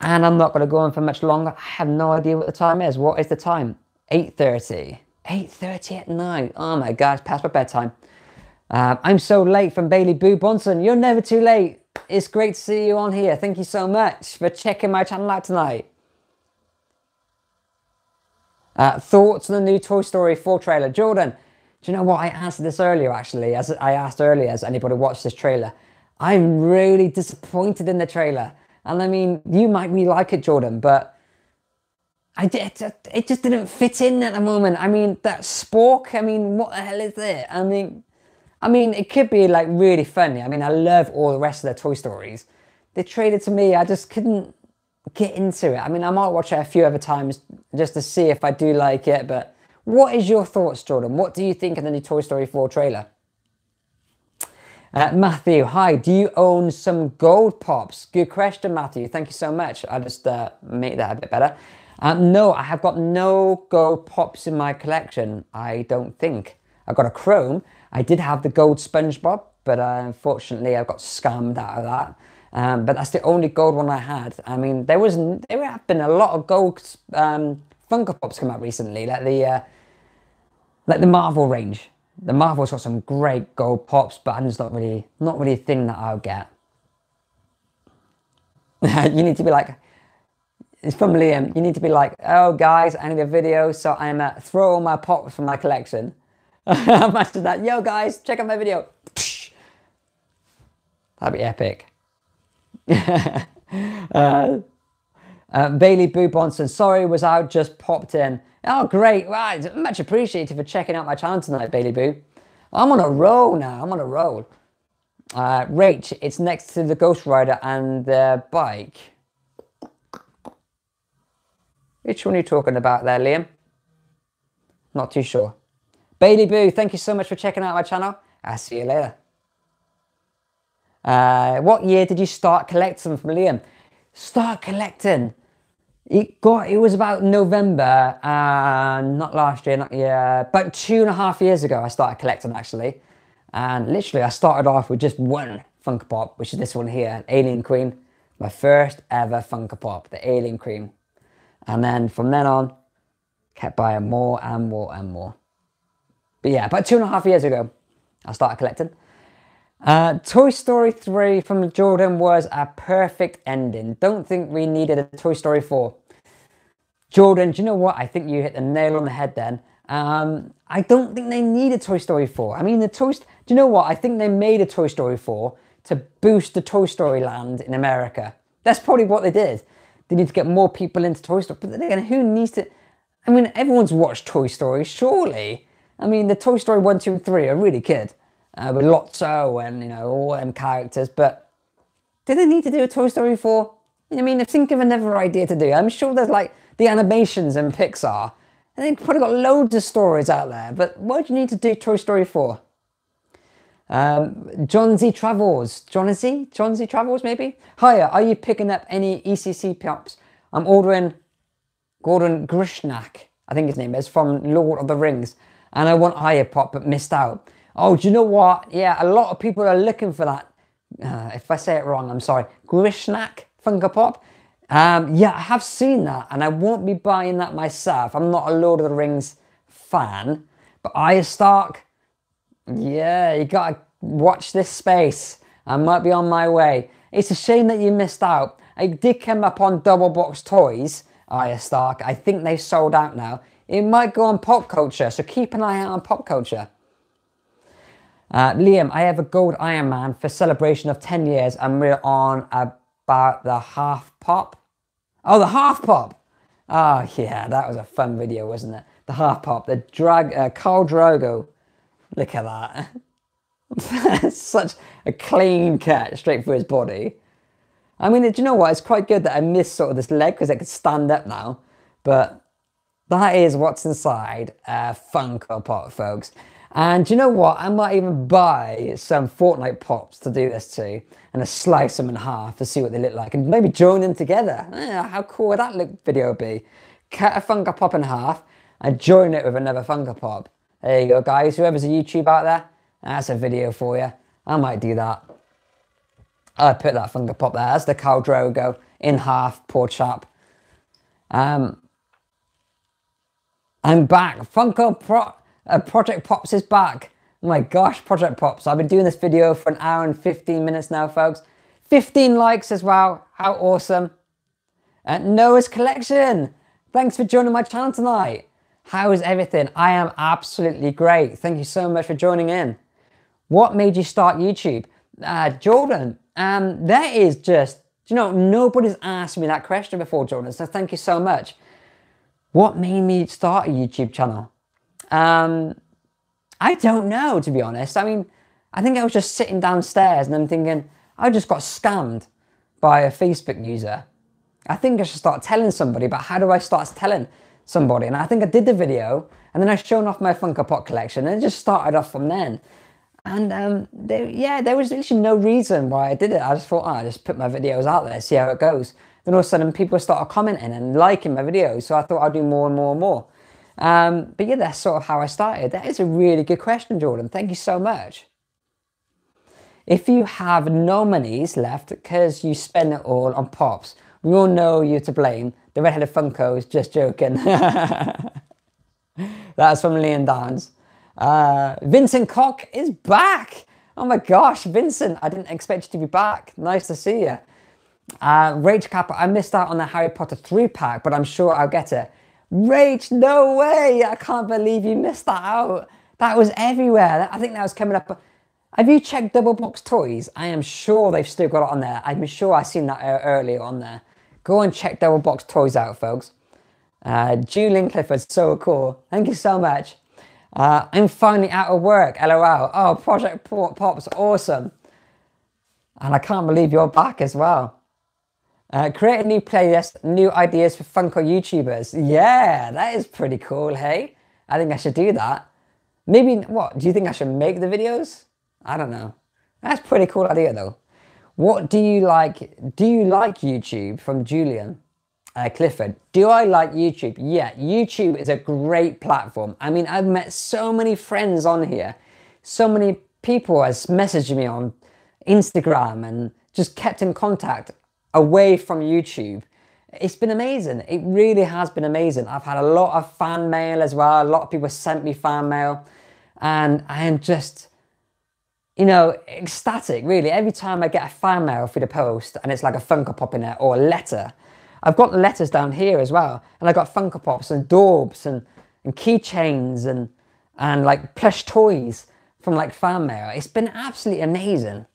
And I'm not going to go on for much longer. I have no idea what the time is. What is the time? 8.30. 8.30 at night. Oh my gosh, past my bedtime. Uh, I'm so late from Bailey Boo Bonson. You're never too late. It's great to see you on here. Thank you so much for checking my channel out tonight. Uh, thoughts on the new Toy Story 4 trailer? Jordan, do you know what? I asked this earlier actually, as I asked earlier, has anybody watched this trailer? I'm really disappointed in the trailer. And I mean, you might really like it, Jordan, but I did, it just didn't fit in at the moment. I mean, that spork. I mean, what the hell is it? I mean, I mean, it could be like really funny. I mean, I love all the rest of the Toy Stories. They traded to me. I just couldn't get into it. I mean, I might watch it a few other times just to see if I do like it. But what is your thoughts, Jordan? What do you think of the new Toy Story 4 trailer? Uh, Matthew, hi. Do you own some gold pops? Good question, Matthew. Thank you so much. I'll just uh, make that a bit better. Um, no, I have got no gold pops in my collection, I don't think. I've got a chrome. I did have the gold SpongeBob, but uh, unfortunately I got scammed out of that. Um, but that's the only gold one I had. I mean, there was there have been a lot of gold um, Funko Pops come out recently, like the uh, like the Marvel range. The Marvel's got some great gold pops, but I'm just not really not really a thing that I'll get. you need to be like, it's from Liam. You need to be like, oh guys, I need a video, so I'm uh, throw all my pops from my collection. Imagine that. Yo guys, check out my video. That'd be epic. uh, uh, Bailey Boo Bonson, sorry, was out, just popped in. Oh, great. Wow, much appreciated for checking out my channel tonight, Bailey Boo. I'm on a roll now. I'm on a roll. Uh, Rach, it's next to the Ghost Rider and the bike. Which one are you talking about there, Liam? Not too sure. Bailey Boo, thank you so much for checking out my channel. I'll see you later. Uh, what year did you start collecting from Liam? Start collecting. It got. It was about November, uh, not last year, not yeah, about two and a half years ago. I started collecting actually, and literally I started off with just one Funko Pop, which is this one here, Alien Queen, my first ever Funko Pop, the Alien Queen. And then from then on, kept buying more and more and more. But yeah, about two and a half years ago, I started collecting. Uh, Toy Story 3 from Jordan was a perfect ending. Don't think we needed a Toy Story 4. Jordan, do you know what? I think you hit the nail on the head then. Um, I don't think they need a Toy Story 4. I mean, the Toy... Do you know what? I think they made a Toy Story 4 to boost the Toy Story land in America. That's probably what they did. They need to get more people into Toy Story. But then again, who needs to... I mean, everyone's watched Toy Story, surely. I mean, the Toy Story 1, 2, and 3 are really good. Uh, with Lotso and, you know, all them characters. But do they need to do a Toy Story 4? I mean, think of another idea to do. I'm sure there's like the animations in Pixar. And they've probably got loads of stories out there. But what do you need to do Toy Story 4? Um, John Z Travels. John Z? John Z Travels, maybe? Hiya, are you picking up any ECC pops? I'm ordering Gordon Grishnakh, I think his name is, from Lord of the Rings. And I want Arya Pop, but missed out. Oh, do you know what? Yeah, a lot of people are looking for that. Uh, if I say it wrong, I'm sorry. Grishnakh Funko Pop. Um, yeah, I have seen that, and I won't be buying that myself. I'm not a Lord of the Rings fan, but Arya Stark, yeah, you gotta watch this space. I might be on my way. It's a shame that you missed out. I did come up on Double Box Toys, Arya Stark. I think they've sold out now. It might go on Pop Culture, so keep an eye out on Pop Culture. Uh, Liam, I have a gold Iron Man for celebration of 10 years and we're on about the half pop. Oh, the half pop. Oh, yeah, that was a fun video, wasn't it? The half pop, the drag, uh, Khal Drogo Look at that. Such a clean catch straight through his body. I mean, do you know what? It's quite good that I missed sort of this leg because it could stand up now. But that is what's inside a Funko Pop, folks. And you know what? I might even buy some Fortnite Pops to do this to and slice them in half to see what they look like and maybe join them together. How cool would that look video be? Cut a Funko Pop in half and join it with another Funko Pop. There you go, guys. Whoever's a YouTube out there, that's a video for you. I might do that. I put that Funko Pop there. That's the Khal Drogo in half. Poor chap. Um, I'm back. Funko Pro uh, Project Pops is back. Oh my gosh, Project Pops. I've been doing this video for an hour and 15 minutes now, folks. 15 likes as well. How awesome. Uh, Noah's Collection. Thanks for joining my channel tonight. How is everything? I am absolutely great. Thank you so much for joining in. What made you start YouTube? Uh, Jordan, um, that is just, you know, nobody's asked me that question before, Jordan, so thank you so much. What made me start a YouTube channel? Um, I don't know, to be honest. I mean, I think I was just sitting downstairs and I'm thinking, I just got scammed by a Facebook user. I think I should start telling somebody, but how do I start telling? somebody. And I think I did the video and then I shown off my Funko Pop collection and it just started off from then. And um, there, yeah, there was literally no reason why I did it. I just thought, oh, I just put my videos out there, see how it goes. Then all of a sudden people started commenting and liking my videos. So I thought I'd do more and more and more. Um, but yeah, that's sort of how I started. That is a really good question, Jordan. Thank you so much. If you have no monies left because you spend it all on pops, we all know you're to blame. The redheaded Funko is just joking. That's from Leon Downs. Uh, Vincent Cock is back. Oh my gosh, Vincent, I didn't expect you to be back. Nice to see you. Uh, Rach Kappa, I missed out on the Harry Potter 3 pack, but I'm sure I'll get it. Rage, no way. I can't believe you missed that out. That was everywhere. I think that was coming up. Have you checked Double Box Toys? I am sure they've still got it on there. I'm sure I've seen that earlier on there. Go and check Double Box Toys out, folks. Uh, Julian Clifford, so cool. Thank you so much. Uh, I'm finally out of work, lol. Oh, Project Pop's awesome. And I can't believe you're back as well. Uh, create a new playlist, new ideas for Funko YouTubers. Yeah, that is pretty cool, hey? I think I should do that. Maybe, what, do you think I should make the videos? I don't know. That's pretty cool idea though. What do you like? Do you like YouTube from Julian uh, Clifford? Do I like YouTube? Yeah, YouTube is a great platform. I mean, I've met so many friends on here. So many people has messaged me on Instagram and just kept in contact away from YouTube. It's been amazing. It really has been amazing. I've had a lot of fan mail as well. A lot of people sent me fan mail and I am just you know, ecstatic, really. Every time I get a fan mail through the post and it's like a Funko Pop in it or a letter, I've got the letters down here as well. And I've got Funko Pops and Dorbz and, and keychains and, and like plush toys from like fan mail. It's been absolutely amazing.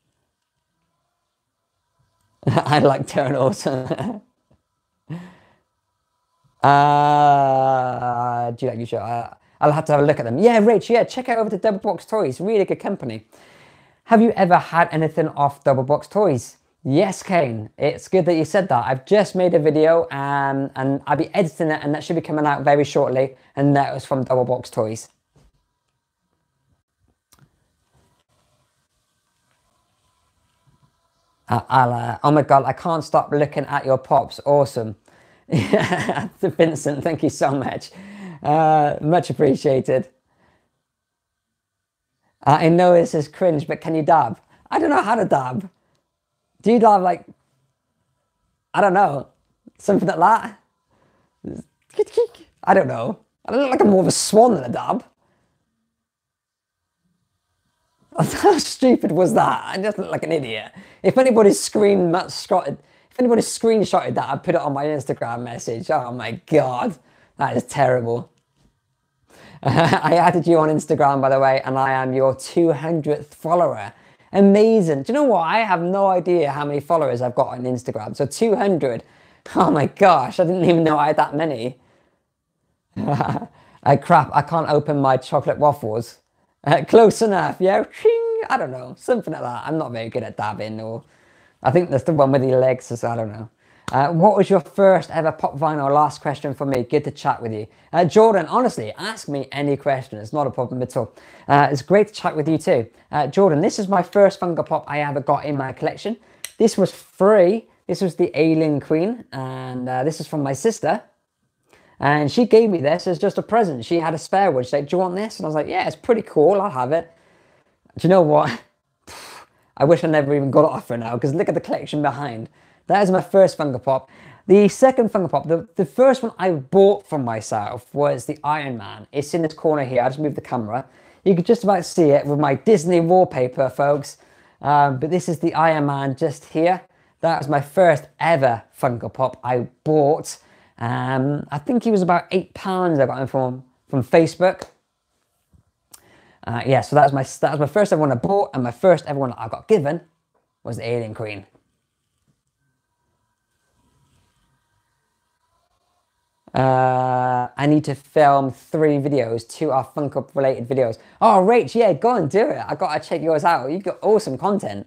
I like turtles. uh, do you like your show? Uh, I'll have to have a look at them. Yeah, Rich, yeah, check out over to Double Box Toys. Really good company. Have you ever had anything off Double Box Toys? Yes, Kane. It's good that you said that. I've just made a video um, and I'll be editing it and that should be coming out very shortly. And that was from Double Box Toys. Uh, uh, oh my God, I can't stop looking at your pops. Awesome. Vincent, thank you so much. Uh, much appreciated. Uh, I know this is cringe, but can you dab? I don't know how to dab. Do you dab like, I don't know, something like that? I don't know. I look like I'm more of a swan than a dab. How stupid was that? I just look like an idiot. If anybody screenshotted, if anybody screenshotted that, I'd put it on my Instagram message. Oh my god, that is terrible. I added you on Instagram, by the way, and I am your 200th follower. Amazing. Do you know what? I have no idea how many followers I've got on Instagram. So 200. Oh my gosh, I didn't even know I had that many. I crap, I can't open my chocolate waffles. Uh, close enough, yeah? I don't know, something like that. I'm not very good at dabbing, or I think that's the one with the legs, so I don't know. Uh, what was your first ever pop vinyl? Last question for me. Good to chat with you. Uh, Jordan, honestly, ask me any question. It's not a problem at all. Uh, it's great to chat with you too. Uh, Jordan, this is my first Funko Pop I ever got in my collection. This was free. This was the Alien Queen, and uh, this is from my sister. And she gave me this as just a present. She had a spare one. She's like, Do you want this? And I was like, Yeah, it's pretty cool. I'll have it. Do you know what? I wish I never even got it off her now because look at the collection behind. That is my first Funko Pop. The second Funko Pop, the, the first one I bought from myself was the Iron Man. It's in this corner here. I just moved the camera. You can just about see it with my Disney wallpaper, folks. Um, but this is the Iron Man just here. That was my first ever Funko Pop I bought. Um, I think he was about eight pounds. I got him from from Facebook. Uh, yeah, so that was my that was my first ever one I bought, and my first ever one I got given was the Alien Queen. Uh, I need to film three videos, two are Funko related videos. Oh, Rach, yeah, go and do it. I gotta check yours out. You've got awesome content.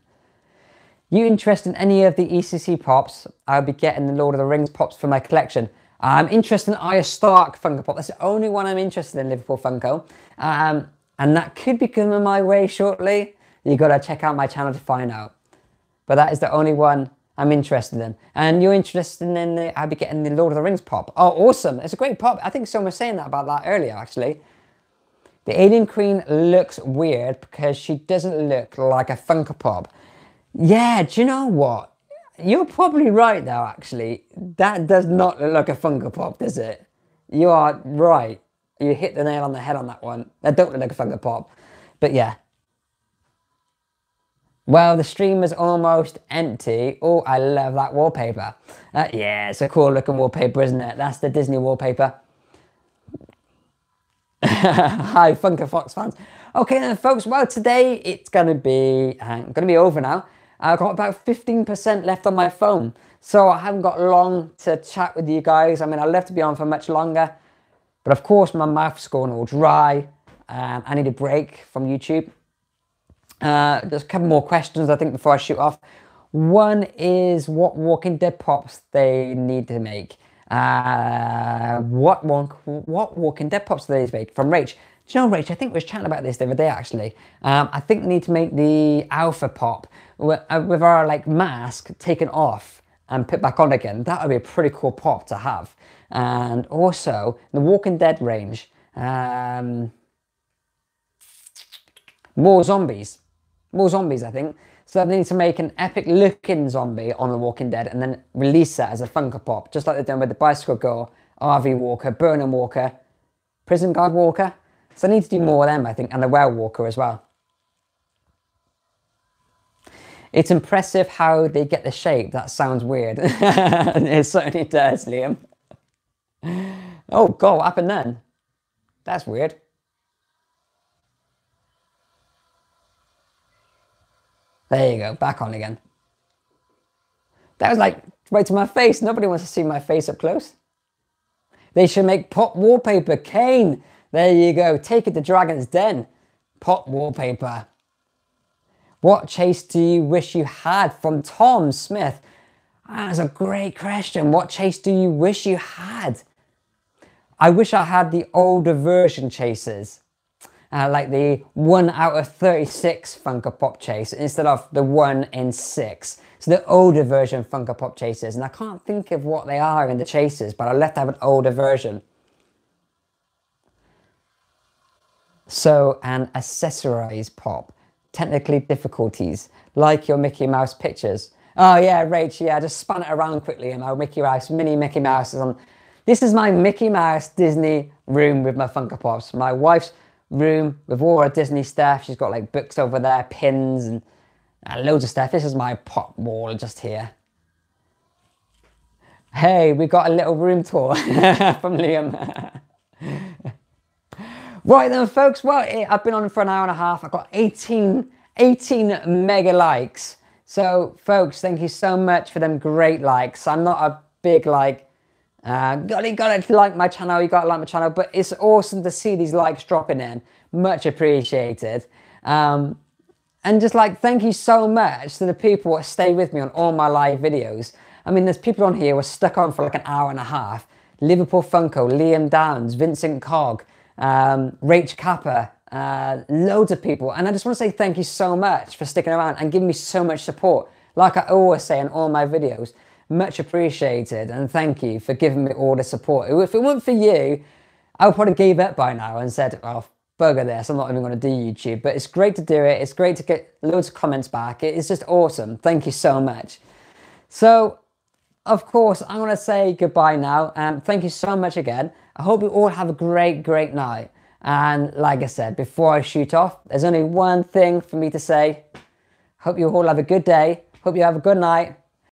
You interested in any of the ECC pops? I'll be getting the Lord of the Rings pops for my collection. I'm interested in Arya Stark Funko Pop. That's the only one I'm interested in, Liverpool Funko. Um, and that could be coming my way shortly. You gotta check out my channel to find out. But that is the only one I'm interested in. And you're interested in the, I'll be getting the Lord of the Rings pop. Oh, awesome. It's a great pop. I think someone was saying that about that earlier, actually. The Alien Queen looks weird because she doesn't look like a Funko Pop. Yeah, do you know what? You're probably right, though, actually. That does not look like a Funko Pop, does it? You are right. You hit the nail on the head on that one. That don't look like a Funko Pop. But yeah, well, the stream is almost empty. Oh, I love that wallpaper. Uh, yeah, it's a cool looking wallpaper, isn't it? That's the Disney wallpaper. Hi, Funko Fox fans. Okay then, folks. Well, today it's to be uh, to be over now. I've got about 15% left on my phone. So I haven't got long to chat with you guys. I mean, love to be on for much longer. But of course, my mouth's going all dry. Um, I need a break from YouTube. Uh, there's a couple more questions, I think, before I shoot off. One is what Walking Dead pops they need to make. Uh, what what Walking Dead pops they need to make? From Rach. Do you know, Rach, I think we was chatting about this the other day, actually. Um, I think need to make the alpha pop with, uh, our like mask taken off and put back on again. That would be a pretty cool pop to have. And also, the Walking Dead range, um, more zombies more zombies, I think. So they need to make an epic looking zombie on The Walking Dead and then release that as a Funko Pop, just like they've done with the Bicycle Girl, RV Walker, Burnham Walker, Prison Guard Walker. So they need to do more of them, I think, and the Well Walker as well. It's impressive how they get the shape. That sounds weird. it certainly does, Liam. Oh, God, what happened then? That's weird. There you go, back on again. That was like right to my face. Nobody wants to see my face up close. They should make pop wallpaper. Kane, there you go. Take it to Dragon's Den. Pop wallpaper. What chase do you wish you had? From Tom Smith. Ah, that's a great question. What chase do you wish you had? I wish I had the older version chases. Uh, like the 1 out of 36 Funko Pop chase instead of the 1 in 6. So the older version Funko Pop chases. And I can't think of what they are in the chases, but I'd love to have an older version. So an accessorized pop. Technically difficulties, like your Mickey Mouse pictures. Oh yeah, Rach, yeah, I just spun it around quickly and my Mickey Mouse, mini Mickey Mouse is on. This is my Mickey Mouse Disney room with my Funko Pops. My wife's room with all her Disney stuff. She's got like books over there, pins and uh, loads of stuff. This is my pop wall just here. Hey, we got a little room tour from Liam. right then, folks. Well, I've been on for an hour and a half. I've got 18, 18 mega likes. So, folks, thank you so much for them great likes. I'm not a big like, uh, gotta, gotta like my channel, you gotta like my channel, but it's awesome to see these likes dropping in. Much appreciated. Um, and just like, thank you so much to the people that stay with me on all my live videos. I mean, there's people on here who are stuck on for like an hour and a half. Liverpool Funko, Liam Downs, Vincent Cog, um, Rach Kappa, uh, loads of people. And I just want to say thank you so much for sticking around and giving me so much support. Like I always say in all my videos, much appreciated. And thank you for giving me all the support. If it weren't for you, I would probably give up by now and said, oh, bugger this, I'm not even going to do YouTube. But it's great to do it. It's great to get loads of comments back. It's just awesome. Thank you so much. So, of course, I'm going to say goodbye now. And thank you so much again. I hope you all have a great, great night. And like I said, before I shoot off, there's only one thing for me to say. Hope you all have a good day. Hope you have a good night.